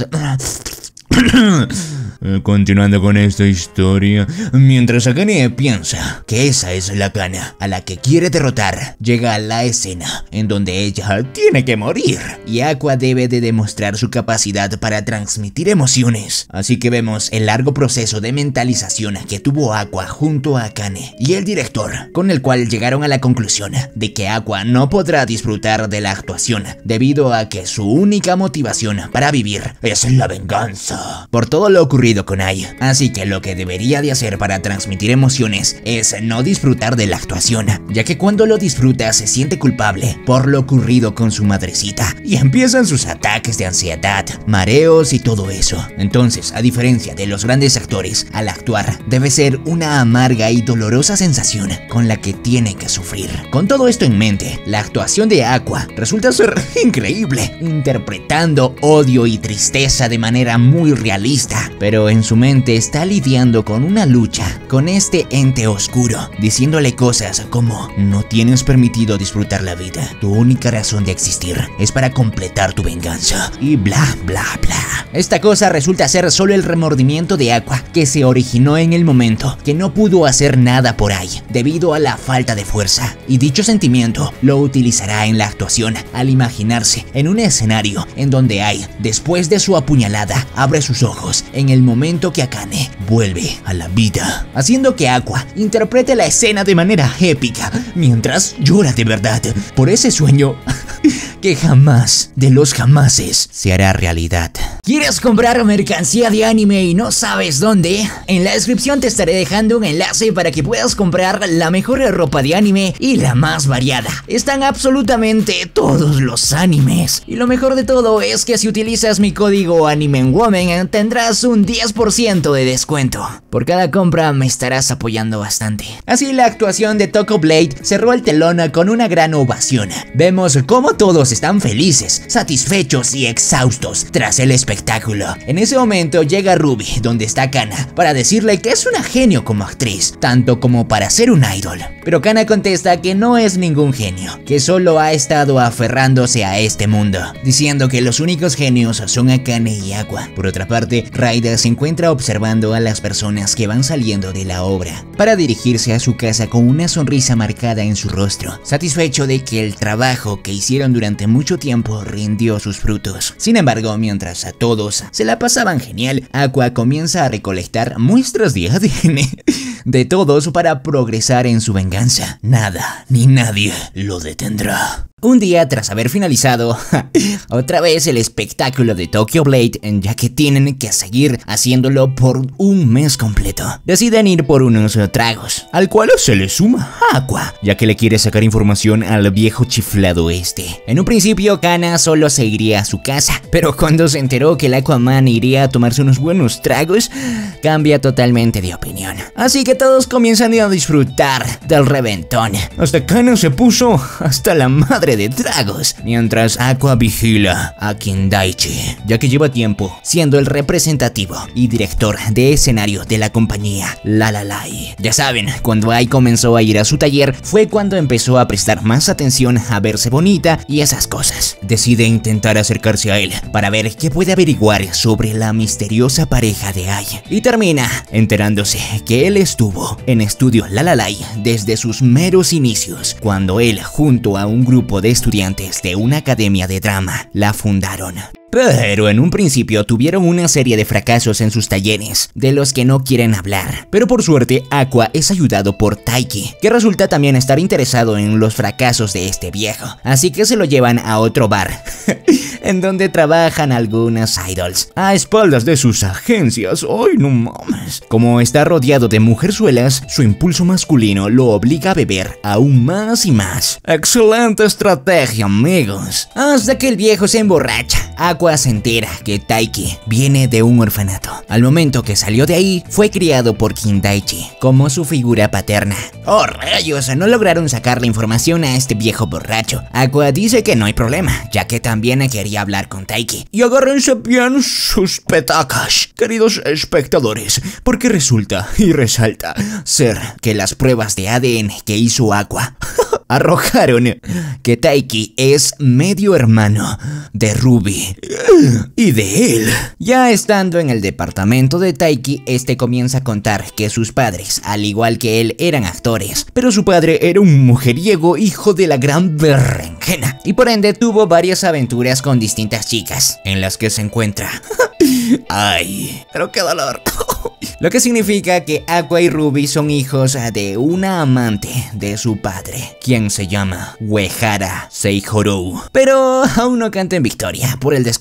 <clears throat> Eh, continuando con esta historia, mientras Akane piensa que esa es la cana a la que quiere derrotar, llega la escena en donde ella tiene que morir y Aqua debe de demostrar su capacidad para transmitir emociones. Así que vemos el largo proceso de mentalización que tuvo Aqua junto a Akane y el director, con el cual llegaron a la conclusión de que Aqua no podrá disfrutar de la actuación debido a que su única motivación para vivir es la venganza por todo lo ocurrido con Aya. Así que lo que debería de hacer para transmitir emociones es no disfrutar de la actuación, ya que cuando lo disfruta se siente culpable por lo ocurrido con su madrecita y empiezan sus ataques de ansiedad, mareos y todo eso. Entonces, a diferencia de los grandes actores, al actuar debe ser una amarga y dolorosa sensación con la que tiene que sufrir. Con todo esto en mente, la actuación de Aqua resulta ser <laughs> increíble, interpretando odio y tristeza de manera muy realista, pero en su mente está lidiando con una lucha con este ente oscuro, diciéndole cosas como no tienes permitido disfrutar la vida, tu única razón de existir es para completar tu venganza. Y bla bla bla. Esta cosa resulta ser solo el remordimiento de Aqua que se originó en el momento que no pudo hacer nada por ahí debido a la falta de fuerza. Y dicho sentimiento lo utilizará en la actuación al imaginarse en un escenario en donde hay, después de su apuñalada, abre sus ojos en el momento que Akane vuelve a la vida, haciendo que Aqua interprete la escena de manera épica, mientras llora de verdad por ese sueño <laughs> que jamás, de los jamases, se hará realidad. ¿Quieres comprar mercancía de anime y no sabes dónde? En la descripción te estaré dejando un enlace para que puedas comprar la mejor ropa de anime y la más variada. Están absolutamente todos los animes. Y lo mejor de todo es que si utilizas mi código AnimeWoman tendrás un 10% de descuento. Por cada compra me estarás apoyando bastante. Así la actuación de Toko Blade cerró el telón con una gran ovación. Vemos cómo todos están felices, satisfechos y exhaustos tras el espectáculo. En ese momento llega Ruby, donde está Kana, para decirle que es una genio como actriz, tanto como para ser un idol. Pero Kana contesta que no es ningún genio, que solo ha estado aferrándose a este mundo, diciendo que los únicos genios son Akane y Aqua. Por otra parte, Raida se encuentra observando a las personas que van saliendo de la obra, para dirigirse a su casa con una sonrisa marcada en su rostro, satisfecho de que el trabajo que hicieron durante mucho tiempo rindió sus frutos. Sin embargo, mientras a todos se la pasaban genial, Aqua comienza a recolectar muestras de ADN <laughs> de todos para progresar en su venganza. Nada ni nadie lo detendrá. Un día tras haber finalizado <laughs> otra vez el espectáculo de Tokyo Blade, ya que tienen que seguir haciéndolo por un mes completo, deciden ir por unos tragos, al cual se le suma Aqua, ya que le quiere sacar información al viejo chiflado este. En un principio, Kana solo se iría a su casa, pero cuando se enteró que el Aquaman iría a tomarse unos buenos tragos, cambia totalmente de opinión. Así que todos comienzan a disfrutar del reventón. Hasta Kana se puso hasta la madre de tragos, mientras Aqua vigila a Kindaichi, ya que lleva tiempo siendo el representativo y director de escenario de la compañía La La Lai. Ya saben, cuando Ai comenzó a ir a su taller fue cuando empezó a prestar más atención a verse bonita y esas cosas. Decide intentar acercarse a él para ver qué puede averiguar sobre la misteriosa pareja de Ai y termina enterándose que él estuvo en estudio La La Lai desde sus meros inicios, cuando él junto a un grupo de estudiantes de una academia de drama la fundaron. Pero en un principio tuvieron una serie de fracasos en sus talleres, de los que no quieren hablar. Pero por suerte, Aqua es ayudado por Taiki, que resulta también estar interesado en los fracasos de este viejo. Así que se lo llevan a otro bar, <laughs> en donde trabajan algunas idols, a espaldas de sus agencias. ¡Ay, no mames! Como está rodeado de mujerzuelas, su impulso masculino lo obliga a beber aún más y más. Excelente estrategia, amigos. Hasta que el viejo se emborracha. Aqua se entera que Taiki viene de un orfanato. Al momento que salió de ahí, fue criado por Kindaichi como su figura paterna. ¡Oh, rayos! No lograron sacar la información a este viejo borracho. Aqua dice que no hay problema, ya que también quería hablar con Taiki. Y agárrense bien sus petacas, queridos espectadores, porque resulta y resalta ser que las pruebas de ADN que hizo Aqua <laughs> arrojaron que Taiki es medio hermano de Ruby y de él. Ya estando en el departamento de Taiki, este comienza a contar que sus padres, al igual que él, eran actores, pero su padre era un mujeriego hijo de la gran berenjena y por ende tuvo varias aventuras con distintas chicas en las que se encuentra. <laughs> Ay, pero qué dolor. <laughs> Lo que significa que Aqua y Ruby son hijos de una amante de su padre, quien se llama Uehara Seihorou. Pero aún no canta en victoria por el descubrimiento,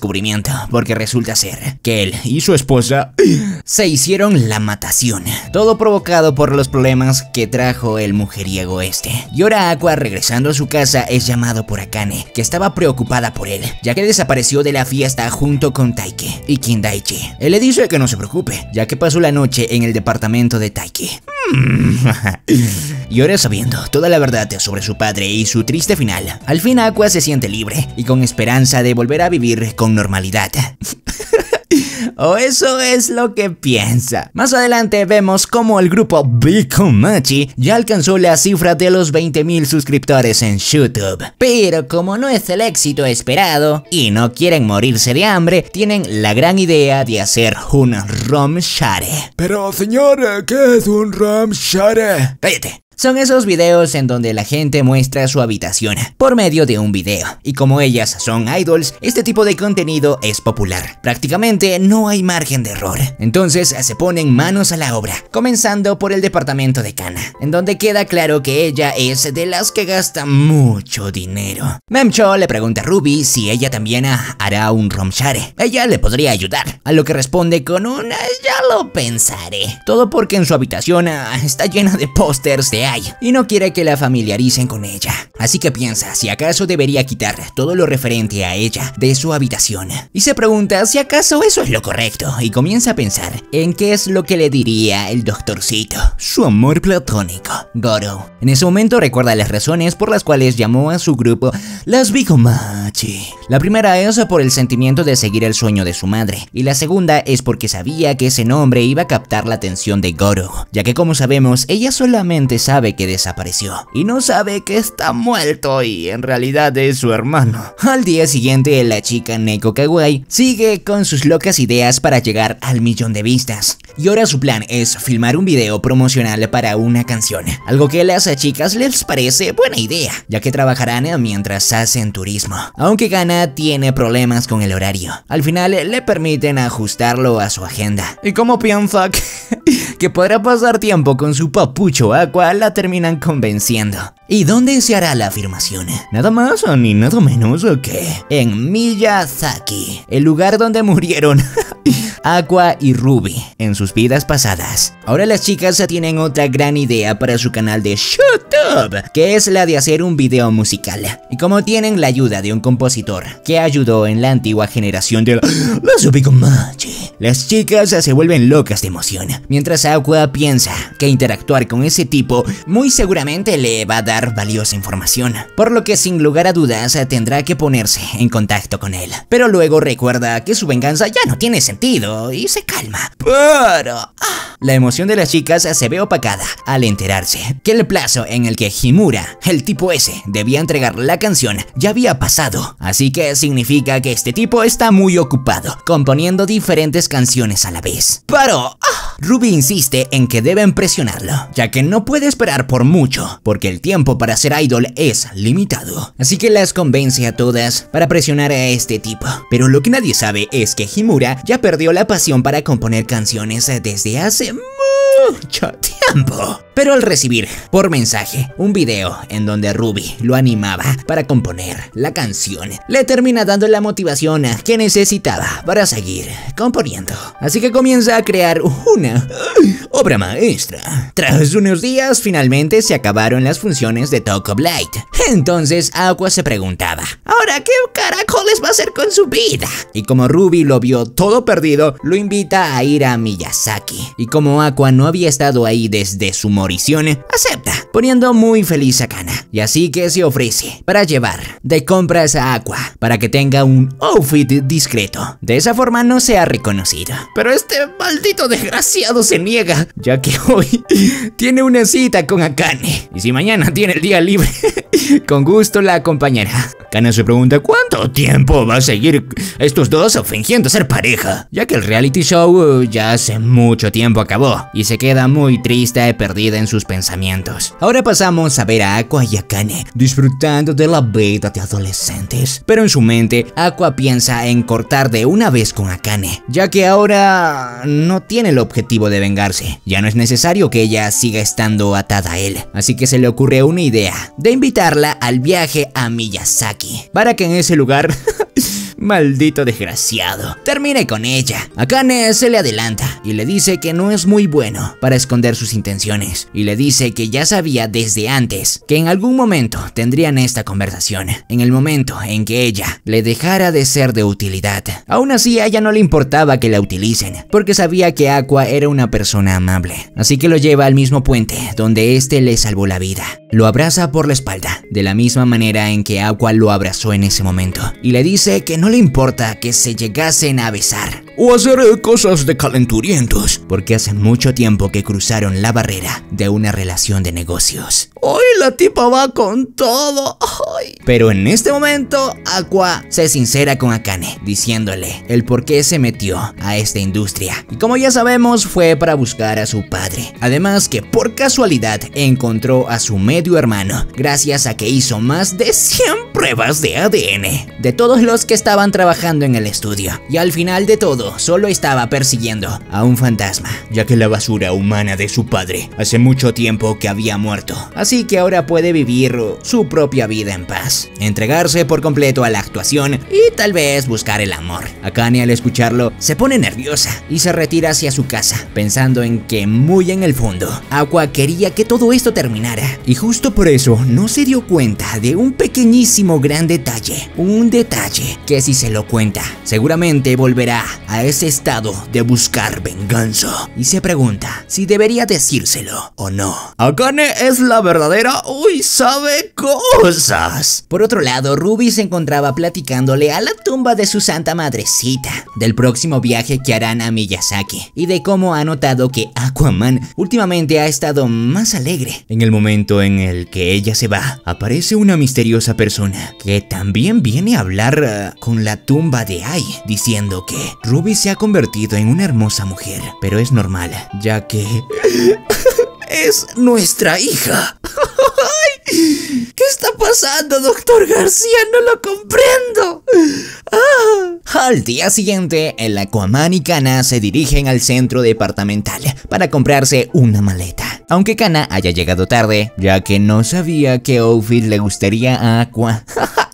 porque resulta ser que él y su esposa <clears throat> se hicieron la matación. Todo provocado por los problemas que trajo el mujeriego este. Y ahora Aqua, regresando a su casa, es llamado por Akane, que estaba preocupada por él, ya que desapareció de la fiesta junto con Taike y Kindaichi. Él le dice que no se preocupe, ya que pasó la noche en el departamento de Taiki. <laughs> y ahora sabiendo toda la verdad sobre su padre y su triste final, al fin Aqua se siente libre y con esperanza de volver a vivir con normalidad. <laughs> o eso es lo que piensa. Más adelante vemos cómo el grupo Bikomachi ya alcanzó la cifra de los 20.000 suscriptores en YouTube. Pero como no es el éxito esperado y no quieren morirse de hambre, tienen la gran idea de hacer un rom share. Pero señor, ¿qué es un rom share? Cállate. Son esos videos en donde la gente muestra su habitación por medio de un video. Y como ellas son idols, este tipo de contenido es popular. Prácticamente no hay margen de error. Entonces se ponen manos a la obra, comenzando por el departamento de Kana, en donde queda claro que ella es de las que gasta mucho dinero. Memcho le pregunta a Ruby si ella también hará un romshare. Ella le podría ayudar, a lo que responde con un ya lo pensaré. Todo porque en su habitación está llena de pósters de y no quiere que la familiaricen con ella. Así que piensa si acaso debería quitar todo lo referente a ella de su habitación. Y se pregunta si acaso eso es lo correcto y comienza a pensar en qué es lo que le diría el doctorcito, su amor platónico, Goro. En ese momento recuerda las razones por las cuales llamó a su grupo las Bikomachi. La primera es por el sentimiento de seguir el sueño de su madre y la segunda es porque sabía que ese nombre iba a captar la atención de Goro, ya que como sabemos ella solamente sabe que desapareció y no sabe que está muerto y en realidad es su hermano. Al día siguiente la chica Neko Kawaii sigue con sus locas ideas para llegar al millón de vistas. Y ahora su plan es filmar un video promocional para una canción, algo que a las chicas les parece buena idea, ya que trabajarán mientras hacen turismo. Aunque Gana tiene problemas con el horario, al final le permiten ajustarlo a su agenda. Y como piensa <laughs> que, podrá pasar tiempo con su papucho Aqua, terminan convenciendo. ¿Y dónde se hará la afirmación? Nada más ni nada menos que en Miyazaki, el lugar donde murieron <laughs> Aqua y Ruby en sus vidas pasadas. Ahora las chicas tienen otra gran idea para su canal de YouTube, que es la de hacer un video musical. Y como tienen la ayuda de un compositor que ayudó en la antigua generación de <gasps> Bikomachi, las chicas se vuelven locas de emoción, mientras Aqua piensa que interactuar con ese tipo muy seguramente le va a dar valiosa información, por lo que sin lugar a dudas tendrá que ponerse en contacto con él. Pero luego recuerda que su venganza ya no tiene sentido y se calma. Pero... Ah, la emoción de las chicas se ve opacada al enterarse que el plazo en el que Himura, el tipo ese, debía entregar la canción ya había pasado, así que significa que este tipo está muy ocupado, componiendo diferentes canciones a la vez. Pero... Ah, Ruby insiste en que deben presionarlo, ya que no puede esperar por mucho, porque el tiempo para ser idol es limitado. Así que las convence a todas para presionar a este tipo. Pero lo que nadie sabe es que Himura ya perdió la pasión para componer canciones desde hace mucho tiempo. Pero al recibir por mensaje un video en donde Ruby lo animaba para componer la canción, le termina dando la motivación que necesitaba para seguir componiendo. Así que comienza a crear una obra maestra. Tras unos días, finalmente se acabaron las funciones de Talk of Light. Entonces Aqua se preguntaba, ¿ahora qué caracoles va a hacer con su vida? Y como Ruby lo vio todo perdido, lo invita a ir a Miyazaki. Y como Aqua no había estado ahí desde su morición, acepta, poniendo muy feliz a Kana. Y así que se ofrece para llevar de compras a Aqua para que tenga un outfit discreto. De esa forma no sea reconocido. Pero este maldito desgraciado se niega, ya que <laughs> hoy tiene una cita con Akane. Y si mañana tiene el día libre, <laughs> con gusto la acompañará. Kana se pregunta cuánto tiempo va a seguir estos dos fingiendo ser pareja, ya que el reality show uh, ya hace mucho tiempo acabó y se queda muy triste y perdida en sus pensamientos. Ahora pasamos a ver a Aqua y Akane disfrutando de la vida de adolescentes, pero en su mente Aqua piensa en cortar de una vez con Akane, ya que ahora no tiene el objetivo de vengarse, ya no es necesario que ella siga estando atada a él, así que se le ocurre una idea de invitarla al viaje a Miyazaki. Para que en ese lugar <laughs> Maldito desgraciado. Termine con ella. Akane se le adelanta y le dice que no es muy bueno para esconder sus intenciones. Y le dice que ya sabía desde antes que en algún momento tendrían esta conversación. En el momento en que ella le dejara de ser de utilidad. Aún así a ella no le importaba que la utilicen, porque sabía que Aqua era una persona amable. Así que lo lleva al mismo puente donde este le salvó la vida. Lo abraza por la espalda, de la misma manera en que Aqua lo abrazó en ese momento. Y le dice que no le importa que se llegasen a besar o hacer cosas de calenturientos, porque hace mucho tiempo que cruzaron la barrera de una relación de negocios. Hoy la tipa va con todo. Ay. Pero en este momento, Aqua se sincera con Akane, diciéndole el por qué se metió a esta industria. Y como ya sabemos, fue para buscar a su padre. Además que por casualidad encontró a su medio hermano, gracias a que hizo más de 100 pruebas de ADN de todos los que estaban trabajando en el estudio. Y al final de todo, solo estaba persiguiendo a un fantasma, ya que la basura humana de su padre hace mucho tiempo que había muerto. Así que ahora puede vivir su propia vida en paz, entregarse por completo a la actuación y tal vez buscar el amor. Akane al escucharlo se pone nerviosa y se retira hacia su casa, pensando en que muy en el fondo, Aqua quería que todo esto terminara. Y justo por eso no se dio cuenta de un pequeñísimo gran detalle, un detalle que si se lo cuenta, seguramente volverá a ese estado de buscar venganza. Y se pregunta si debería decírselo o no. Akane es la verdadera, uy, sabe cosas. Por otro lado, Ruby se encontraba platicándole a la tumba de su santa madrecita del próximo viaje que harán a Miyazaki y de cómo ha notado que Aquaman últimamente ha estado más alegre. En el momento en el que ella se va, aparece una misteriosa persona que también viene a hablar uh, con la tumba de Ai, diciendo que Ruby se ha convertido en una hermosa mujer, pero es normal, ya que <laughs> es nuestra hija. <laughs> ¿Qué está pasando, doctor García? No lo comprendo. Ah. Al día siguiente, el Aquaman y Kana se dirigen al centro departamental para comprarse una maleta. Aunque Kana haya llegado tarde, ya que no sabía qué outfit le gustaría a Aqua.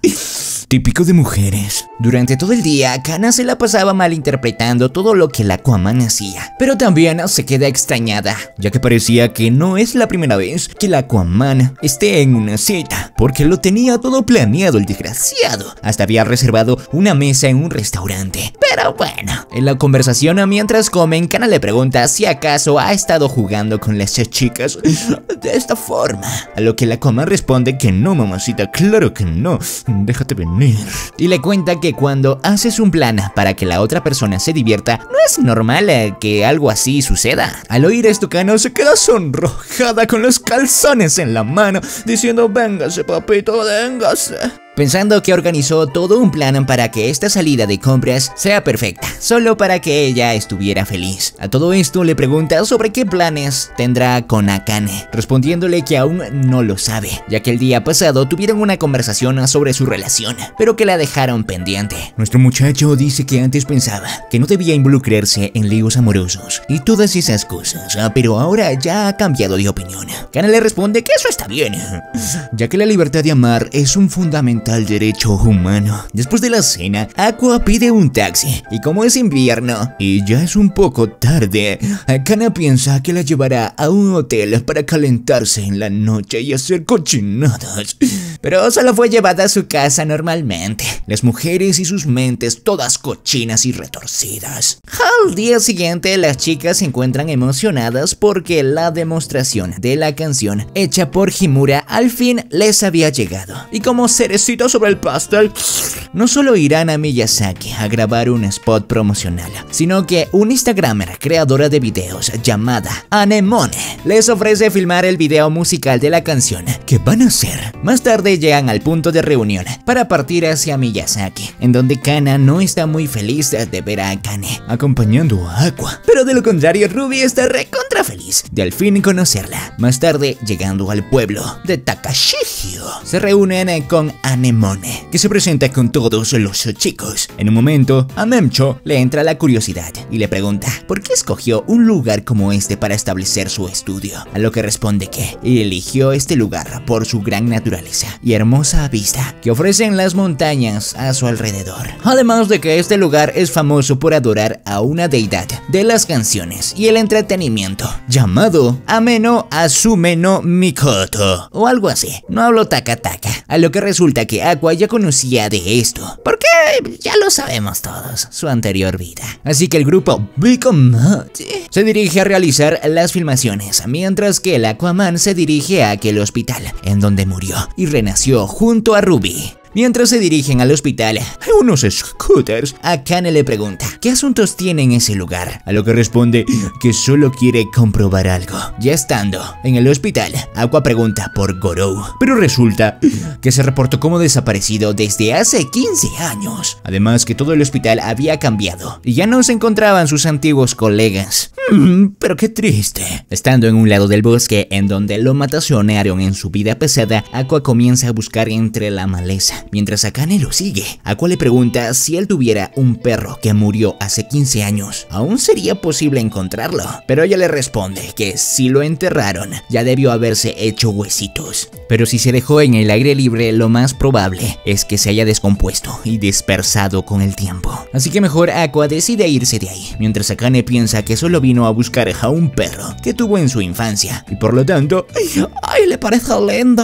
<laughs> Típico de mujeres. Durante todo el día, Kana se la pasaba malinterpretando todo lo que la Aquaman hacía. Pero también se queda extrañada, ya que parecía que no es la primera vez que la Aquaman esté en una cita, porque lo tenía todo planeado el desgraciado. Hasta había reservado una mesa en un restaurante. Pero bueno, en la conversación mientras comen, Kana le pregunta si acaso ha estado jugando con las chicas de esta forma. A lo que la Aquaman responde que no, mamacita, claro que no. Déjate venir. Y le cuenta que cuando haces un plan para que la otra persona se divierta, no es normal eh, que algo así suceda. Al oír esto, Kana se queda sonrojada con los calzones en la mano, diciendo, véngase papito, véngase. Pensando que organizó todo un plan para que esta salida de compras sea perfecta, solo para que ella estuviera feliz. A todo esto le pregunta sobre qué planes tendrá con Akane, respondiéndole que aún no lo sabe, ya que el día pasado tuvieron una conversación sobre su relación, pero que la dejaron pendiente. Nuestro muchacho dice que antes pensaba que no debía involucrarse en líos amorosos y todas esas cosas, ah, pero ahora ya ha cambiado de opinión. Kana le responde que eso está bien, <laughs> ya que la libertad de amar es un fundamental derecho humano. Después de la cena, Aqua pide un taxi y como es invierno y ya es un poco tarde, Kana piensa que la llevará a un hotel para calentarse en la noche y hacer cochinadas. Pero solo fue llevada a su casa normalmente. Las mujeres y sus mentes todas cochinas y retorcidas. Al día siguiente, las chicas se encuentran emocionadas porque la demostración de la canción hecha por Himura al fin les había llegado. Y como sobre el pastel, no solo irán a Miyazaki a grabar un spot promocional, sino que un Instagramer creadora de videos llamada Anemone les ofrece filmar el video musical de la canción que van a hacer. Más tarde llegan al punto de reunión para partir hacia Miyazaki, en donde Kana no está muy feliz de ver a Akane acompañando a Aqua, pero de lo contrario Ruby está recontra feliz de al fin conocerla. Más tarde, llegando al pueblo de Takashihio, se reúnen con Anemone, que se presenta con todos los chicos. En un momento, a Memcho le entra la curiosidad y le pregunta por qué escogió un lugar como este para establecer su estudio, a lo que responde que eligió este lugar por su gran naturaleza y hermosa vista que ofrecen las montañas a su alrededor. Además de que este lugar es famoso por adorar a una deidad de las canciones y el entretenimiento, llamado Ameno Asumeno Mikoto, o algo así, no hablo taka taka, a lo que resulta que Aqua ya conocía de esto, porque ya lo sabemos todos, su anterior vida. Así que el grupo Bikomachi se dirige a realizar las filmaciones, mientras que el Aquaman se dirige a aquel hospital en donde murió y renació junto a Ruby. Mientras se dirigen al hospital, unos scooters, Akane le pregunta ¿qué asuntos tiene en ese lugar? A lo que responde que solo quiere comprobar algo. Ya estando en el hospital, Aqua pregunta por Gorou, pero resulta que se reportó como desaparecido desde hace 15 años. Además que todo el hospital había cambiado y ya no se encontraban sus antiguos colegas. Mm, pero qué triste. Estando en un lado del bosque en donde lo matacionaron en su vida pesada, Aqua comienza a buscar entre la maleza mientras Akane lo sigue. Aqua le pregunta si él tuviera un perro que murió hace 15 años, aún sería posible encontrarlo. Pero ella le responde que si lo enterraron, ya debió haberse hecho huesitos. Pero si se dejó en el aire libre, lo más probable es que se haya descompuesto y dispersado con el tiempo. Así que mejor Aqua decide irse de ahí, mientras Akane piensa que solo vino a buscar a un perro que tuvo en su infancia y por lo tanto, ¡ay, le parece lindo!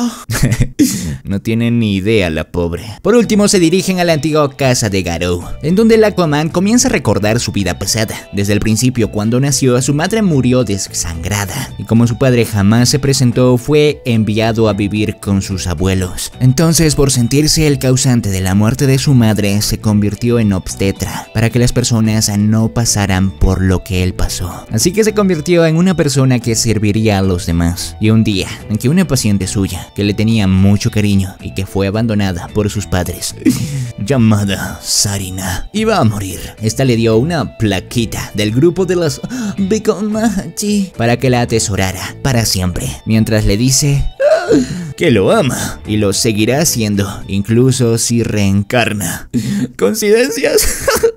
<laughs> no tiene ni idea la pobre por último, se dirigen a la antigua casa de Garou, en donde el Aquaman comienza a recordar su vida pasada. Desde el principio, cuando nació, su madre murió desangrada, y como su padre jamás se presentó, fue enviado a vivir con sus abuelos. Entonces, por sentirse el causante de la muerte de su madre, se convirtió en obstetra, para que las personas no pasaran por lo que él pasó. Así que se convirtió en una persona que serviría a los demás. Y un día, en que una paciente suya, que le tenía mucho cariño y que fue abandonada por sus padres, <laughs> llamada Sarina, iba a morir. Esta le dio una plaquita del grupo de los Bikomachi para que la atesorara para siempre, mientras le dice <gasps> que lo ama y lo seguirá haciendo, incluso si reencarna. <laughs> ¿Coincidencias?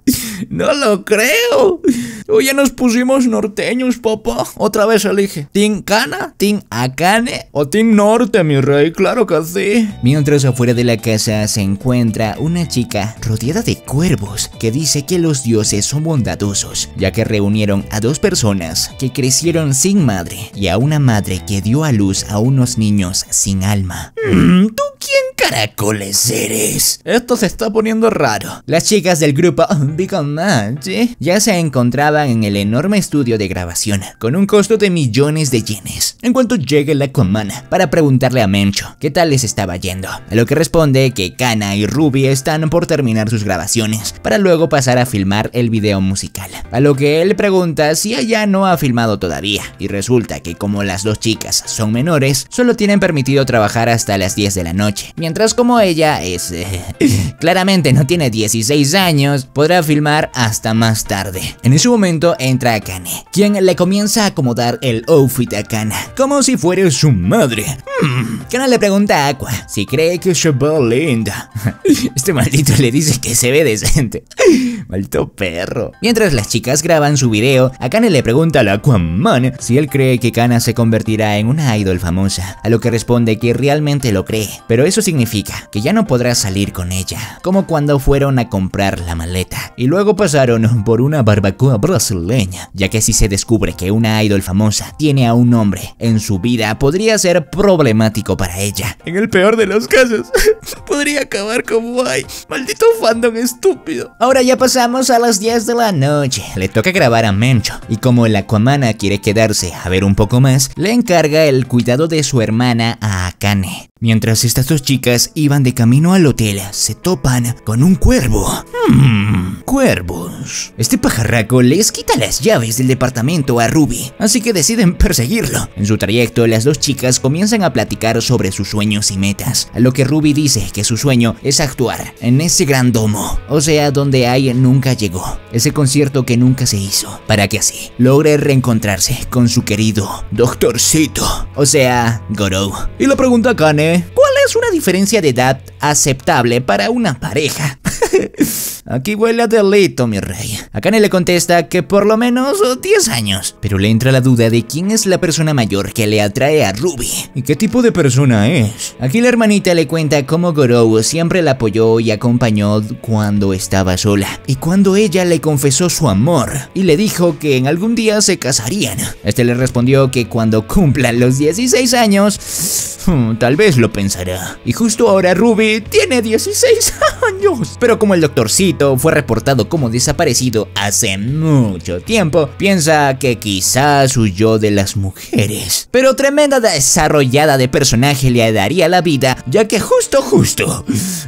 <laughs> no lo creo. Hoy ya nos pusimos norteños, papá. Otra vez elige. ¿Team Kana? ¿Team Akane? ¿O Team Norte, mi rey? Claro que sí. Mientras afuera de la casa se encuentra una chica rodeada de cuervos que dice que los dioses son bondadosos, ya que reunieron a dos personas que crecieron sin madre y a una madre que dio a luz a unos niños sin alma. Mm, ¿Tú quién caracoles eres? Esto se está poniendo raro. Las chicas del grupo <laughs> Bikomachi ya se encontraban en el enorme estudio de grabación, con un costo de millones de yenes, en cuanto llegue la comana para preguntarle a Mencho qué tal les estaba yendo, a lo que responde que Kana y Ruby están por terminar sus grabaciones, para luego pasar a filmar el video musical, a lo que él pregunta si ella no ha filmado todavía, y resulta que como las dos chicas son menores, solo tienen permitido trabajar hasta las 10 de la noche, mientras como ella es... Eh, <laughs> claramente no tiene 16 años, podrá filmar hasta más tarde. En ese momento entra Akane, quien le comienza a acomodar el outfit a Kana, como si fuera su madre. Hmm, Kana le pregunta a Aqua si cree que se ve linda. <laughs> Este maldito le dice que se ve decente. <laughs> Maldito perro. Mientras las chicas graban su video, Akane le pregunta al Aquaman si él cree que Kana se convertirá en una idol famosa, a lo que responde que realmente lo cree, pero eso significa que ya no podrá salir con ella, como cuando fueron a comprar la maleta y luego pasaron por una barbacoa brasileña, ya que si se descubre que una idol famosa tiene a un hombre en su vida podría ser problemático para ella. En el peor de los casos, <laughs> podría acabar como hay. Maldito fandom estúpido. Ahora ya pasamos a las 10 de la noche. Le toca grabar a Mencho. Y como la Aquamana quiere quedarse a ver un poco más, le encarga el cuidado de su hermana a Akane. Mientras estas dos chicas iban de camino al hotel, se topan con un cuervo. Hmm, cuervos. Este pajarraco les quita las llaves del departamento a Ruby, así que deciden perseguirlo. En su trayecto, las dos chicas comienzan a platicar sobre sus sueños y metas, a lo que Ruby dice que su sueño es actuar en ese gran domo, o sea, donde Ai nunca llegó, ese concierto que nunca se hizo, para que así logre reencontrarse con su querido doctorcito, o sea, Gorou. Y le pregunta a Kane ¿Cuál es una diferencia de edad aceptable para una pareja? <laughs> Aquí huele a delito, mi rey. Akane le contesta que por lo menos 10 años, pero le entra la duda de quién es la persona mayor que le atrae a Ruby y qué tipo de persona es. Aquí la hermanita le cuenta cómo Gorou siempre la apoyó y acompañó cuando estaba sola y cuando ella le confesó su amor y le dijo que en algún día se casarían. Este le respondió que cuando cumplan los 16 años, hmm, tal vez lo pensará. Y justo ahora Ruby tiene 16 <laughs> años. Pero como el doctorcito fue reportado como desaparecido hace mucho tiempo, piensa que quizás huyó de las mujeres. Pero tremenda desarrollada de personaje le daría la vida, ya que justo justo,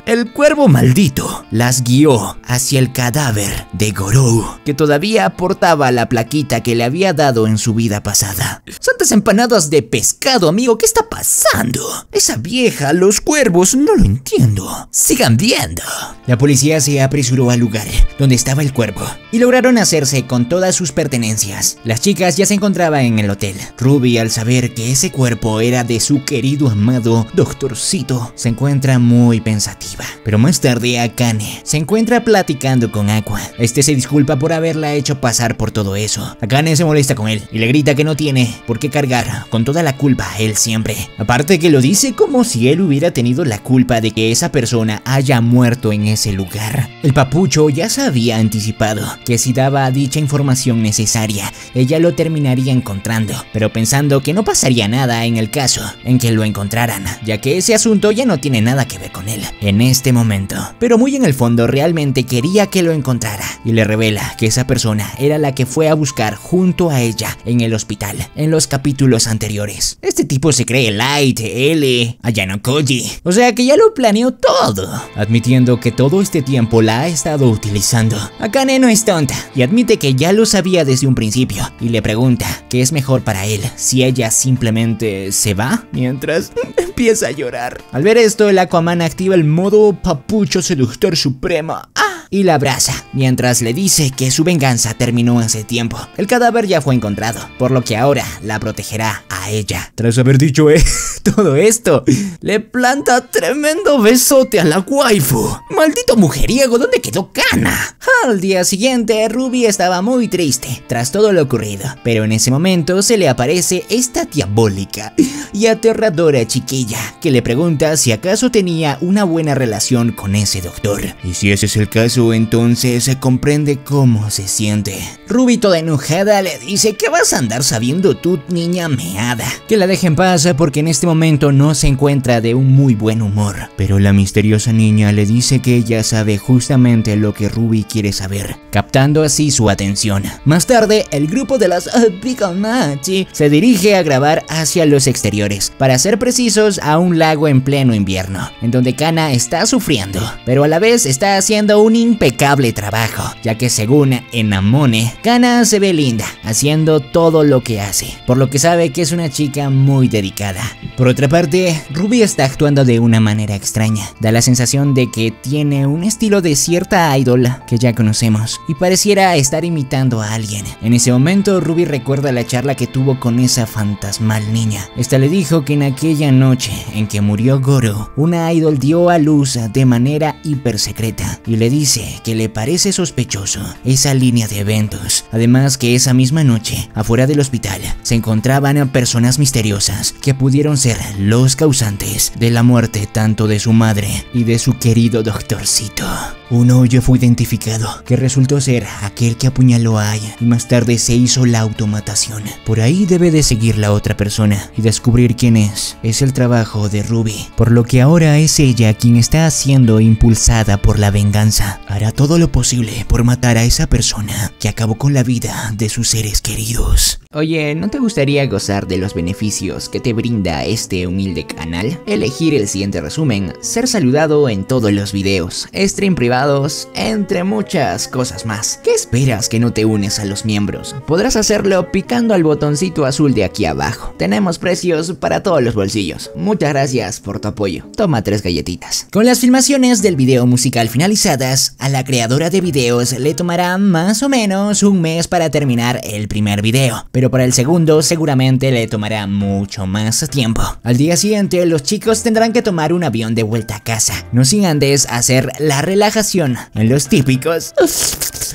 el cuervo maldito las guió hacia el cadáver de Gorou, que todavía portaba la plaquita que le había dado en su vida pasada. Santas empanadas de pescado, amigo, ¿qué está pasando? Esa vieja, los cuervos, no lo entiendo. Sigan viendo. La policía se apresuró al lugar donde estaba el cuervo y lograron hacerse con todas sus pertenencias. Las chicas ya se encontraban en el hotel. Ruby, al saber que ese cuerpo era de su querido amado doctorcito, se encuentra muy pensativa. Pero más tarde Akane se encuentra platicando con Aqua. Este se disculpa por haberla hecho pasar por todo eso. Akane se molesta con él y le grita que no tiene por qué cargar con toda la culpa él siempre. Aparte que lo dice como si él hubiera tenido la culpa de que esa persona haya muerto en ese lugar. El Papucho ya se había anticipado que si daba dicha información necesaria, ella lo terminaría encontrando, pero pensando que no pasaría nada en el caso en que lo encontraran, ya que ese asunto ya no tiene nada que ver con él en este momento. Pero muy en el fondo realmente quería que lo encontrara y le revela que esa persona era la que fue a buscar junto a ella en el hospital en los capítulos anteriores. Este tipo se cree Light, L, Ayano Koji, o sea que ya lo planeó todo, admitiendo que todo este tiempo la estado utilizando. Akane no es tonta y admite que ya lo sabía desde un principio y le pregunta qué es mejor para él, si ella simplemente se va mientras <laughs> empieza a llorar. Al ver esto, el Aquaman activa el modo papucho seductor supremo. ¡Ah! Y la abraza, mientras le dice que su venganza terminó hace tiempo. El cadáver ya fue encontrado, por lo que ahora la protegerá a ella. Tras haber dicho eh, <laughs> todo esto, le planta tremendo besote a la waifu. Maldito mujeriego, ¿dónde quedó Kana? Al día siguiente, Ruby estaba muy triste tras todo lo ocurrido, pero en ese momento se le aparece esta diabólica y aterradora chiquilla que le pregunta si acaso tenía una buena relación con ese doctor. Y si ese es el caso, entonces se comprende cómo se siente. Ruby toda enojada le dice que vas a andar sabiendo tú, niña meada. Que la dejen paz porque en este momento no se encuentra de un muy buen humor. Pero la misteriosa niña le dice que ella sabe justamente lo que Ruby quiere saber, captando así su atención. Más tarde, el grupo de las Picamachi se dirige a grabar hacia los exteriores, para ser precisos a un lago en pleno invierno, en donde Kana está sufriendo, pero a la vez está haciendo un impecable trabajo, ya que según Enamone, Kana se ve linda, haciendo todo lo que hace, por lo que sabe que es una chica muy dedicada. Por otra parte, Ruby está actuando de una manera extraña, da la sensación de que tiene un estilo de cierta idol que ya conocemos, y pareciera estar imitando a alguien. En ese momento, Ruby recuerda la charla que tuvo con esa fantasmal niña. Esta le dijo que en aquella noche en que murió Goro, una idol dio a luz de manera hiper secreta y le dice que le parece sospechoso esa línea de eventos. Además que esa misma noche, afuera del hospital, se encontraban personas misteriosas que pudieron ser los causantes de la muerte tanto de su madre y de su querido doctorcito. Un hoyo fue identificado, que resultó ser aquel que apuñaló a Aya y más tarde se hizo la automatación. Por ahí debe de seguir la otra persona y descubrir quién es. Es el trabajo de Ruby, por lo que ahora es ella quien está siendo impulsada por la venganza. Hará todo lo posible por matar a esa persona que acabó con la vida de sus seres queridos. Oye, ¿no te gustaría gozar de los beneficios que te brinda este humilde canal? Elegir el siguiente resumen, ser saludado en todos los videos, stream privados, entre muchas cosas más. ¿Qué esperas que no te unes a los miembros? Podrás hacerlo picando al botoncito azul de aquí abajo. Tenemos precios para todos los bolsillos. Muchas gracias por tu apoyo. Toma tres galletitas. Con las filmaciones del video musical finalizadas, a la creadora de videos le tomará más o menos un mes para terminar el primer video, pero para el segundo seguramente le tomará mucho más tiempo. Al día siguiente, los chicos tendrán que tomar un avión de vuelta a casa, no sin antes hacer la relajación en los típicos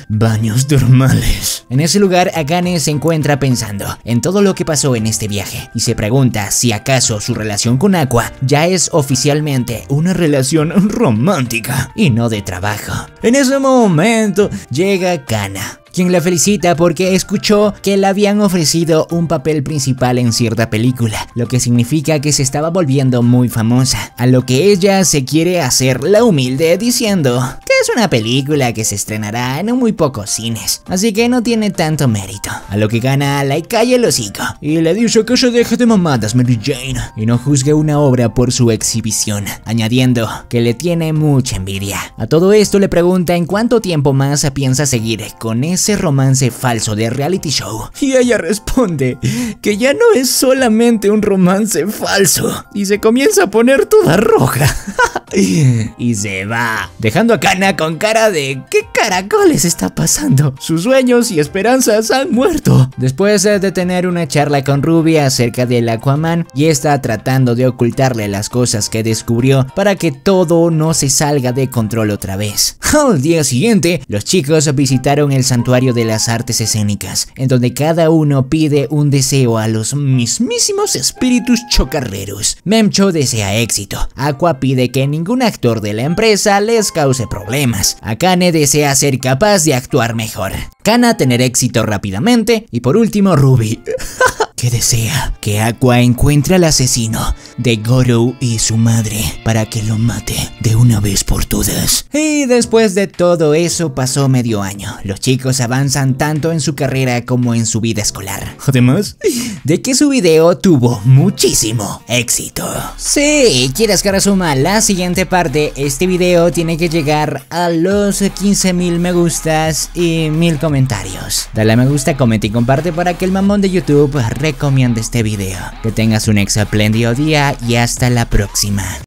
baños normales. En ese lugar, Akane se encuentra pensando en todo lo que pasó en este viaje y se pregunta si acaso su relación con Aqua ya es oficialmente una relación romántica y no de trabajo. En ese momento llega Kana, quien la felicita porque escuchó que le habían ofrecido un papel principal en cierta película, lo que significa que se estaba volviendo muy famosa, a lo que ella se quiere hacer la humilde diciendo que es una película que se estrenará en muy pocos cines, así que no tiene tanto mérito, a lo que gana la y calla el hocico, y le dice que se deje de mamadas Mary Jane, y no juzgue una obra por su exhibición, añadiendo que le tiene mucha envidia. A todo esto le pregunta en cuánto tiempo más piensa seguir con ese romance falso de reality show. Y ella responde que ya no es solamente un romance falso. Y se comienza a poner toda roja. <laughs> y se va, dejando a Kana con cara de ¿qué caracoles está pasando? Sus sueños y esperanzas han muerto. Después de tener una charla con Ruby acerca del Aquaman y está tratando de ocultarle las cosas que descubrió para que todo no se salga de control otra vez. <laughs> Al día siguiente, los chicos visitaron el santuario de las artes escénicas, en donde cada uno pide un deseo a los mismísimos espíritus chocarreros. Memcho desea éxito, Aqua pide que ningún actor de la empresa les cause problemas, Akane desea ser capaz de actuar mejor, Kana tener éxito rápidamente y por último Ruby. <laughs> que desea que Aqua encuentre al asesino de Goro y su madre para que lo mate de una vez por todas. Y después de todo eso pasó medio año. Los chicos avanzan tanto en su carrera como en su vida escolar. Además de que su video tuvo muchísimo éxito. Si quieres que resuma la siguiente parte, este video tiene que llegar a los 15.000 me gustas y 1000 comentarios. Dale a me gusta, comenta y comparte para que el mamón de YouTube recomiende este video. Que tengas un espléndido día y hasta la próxima.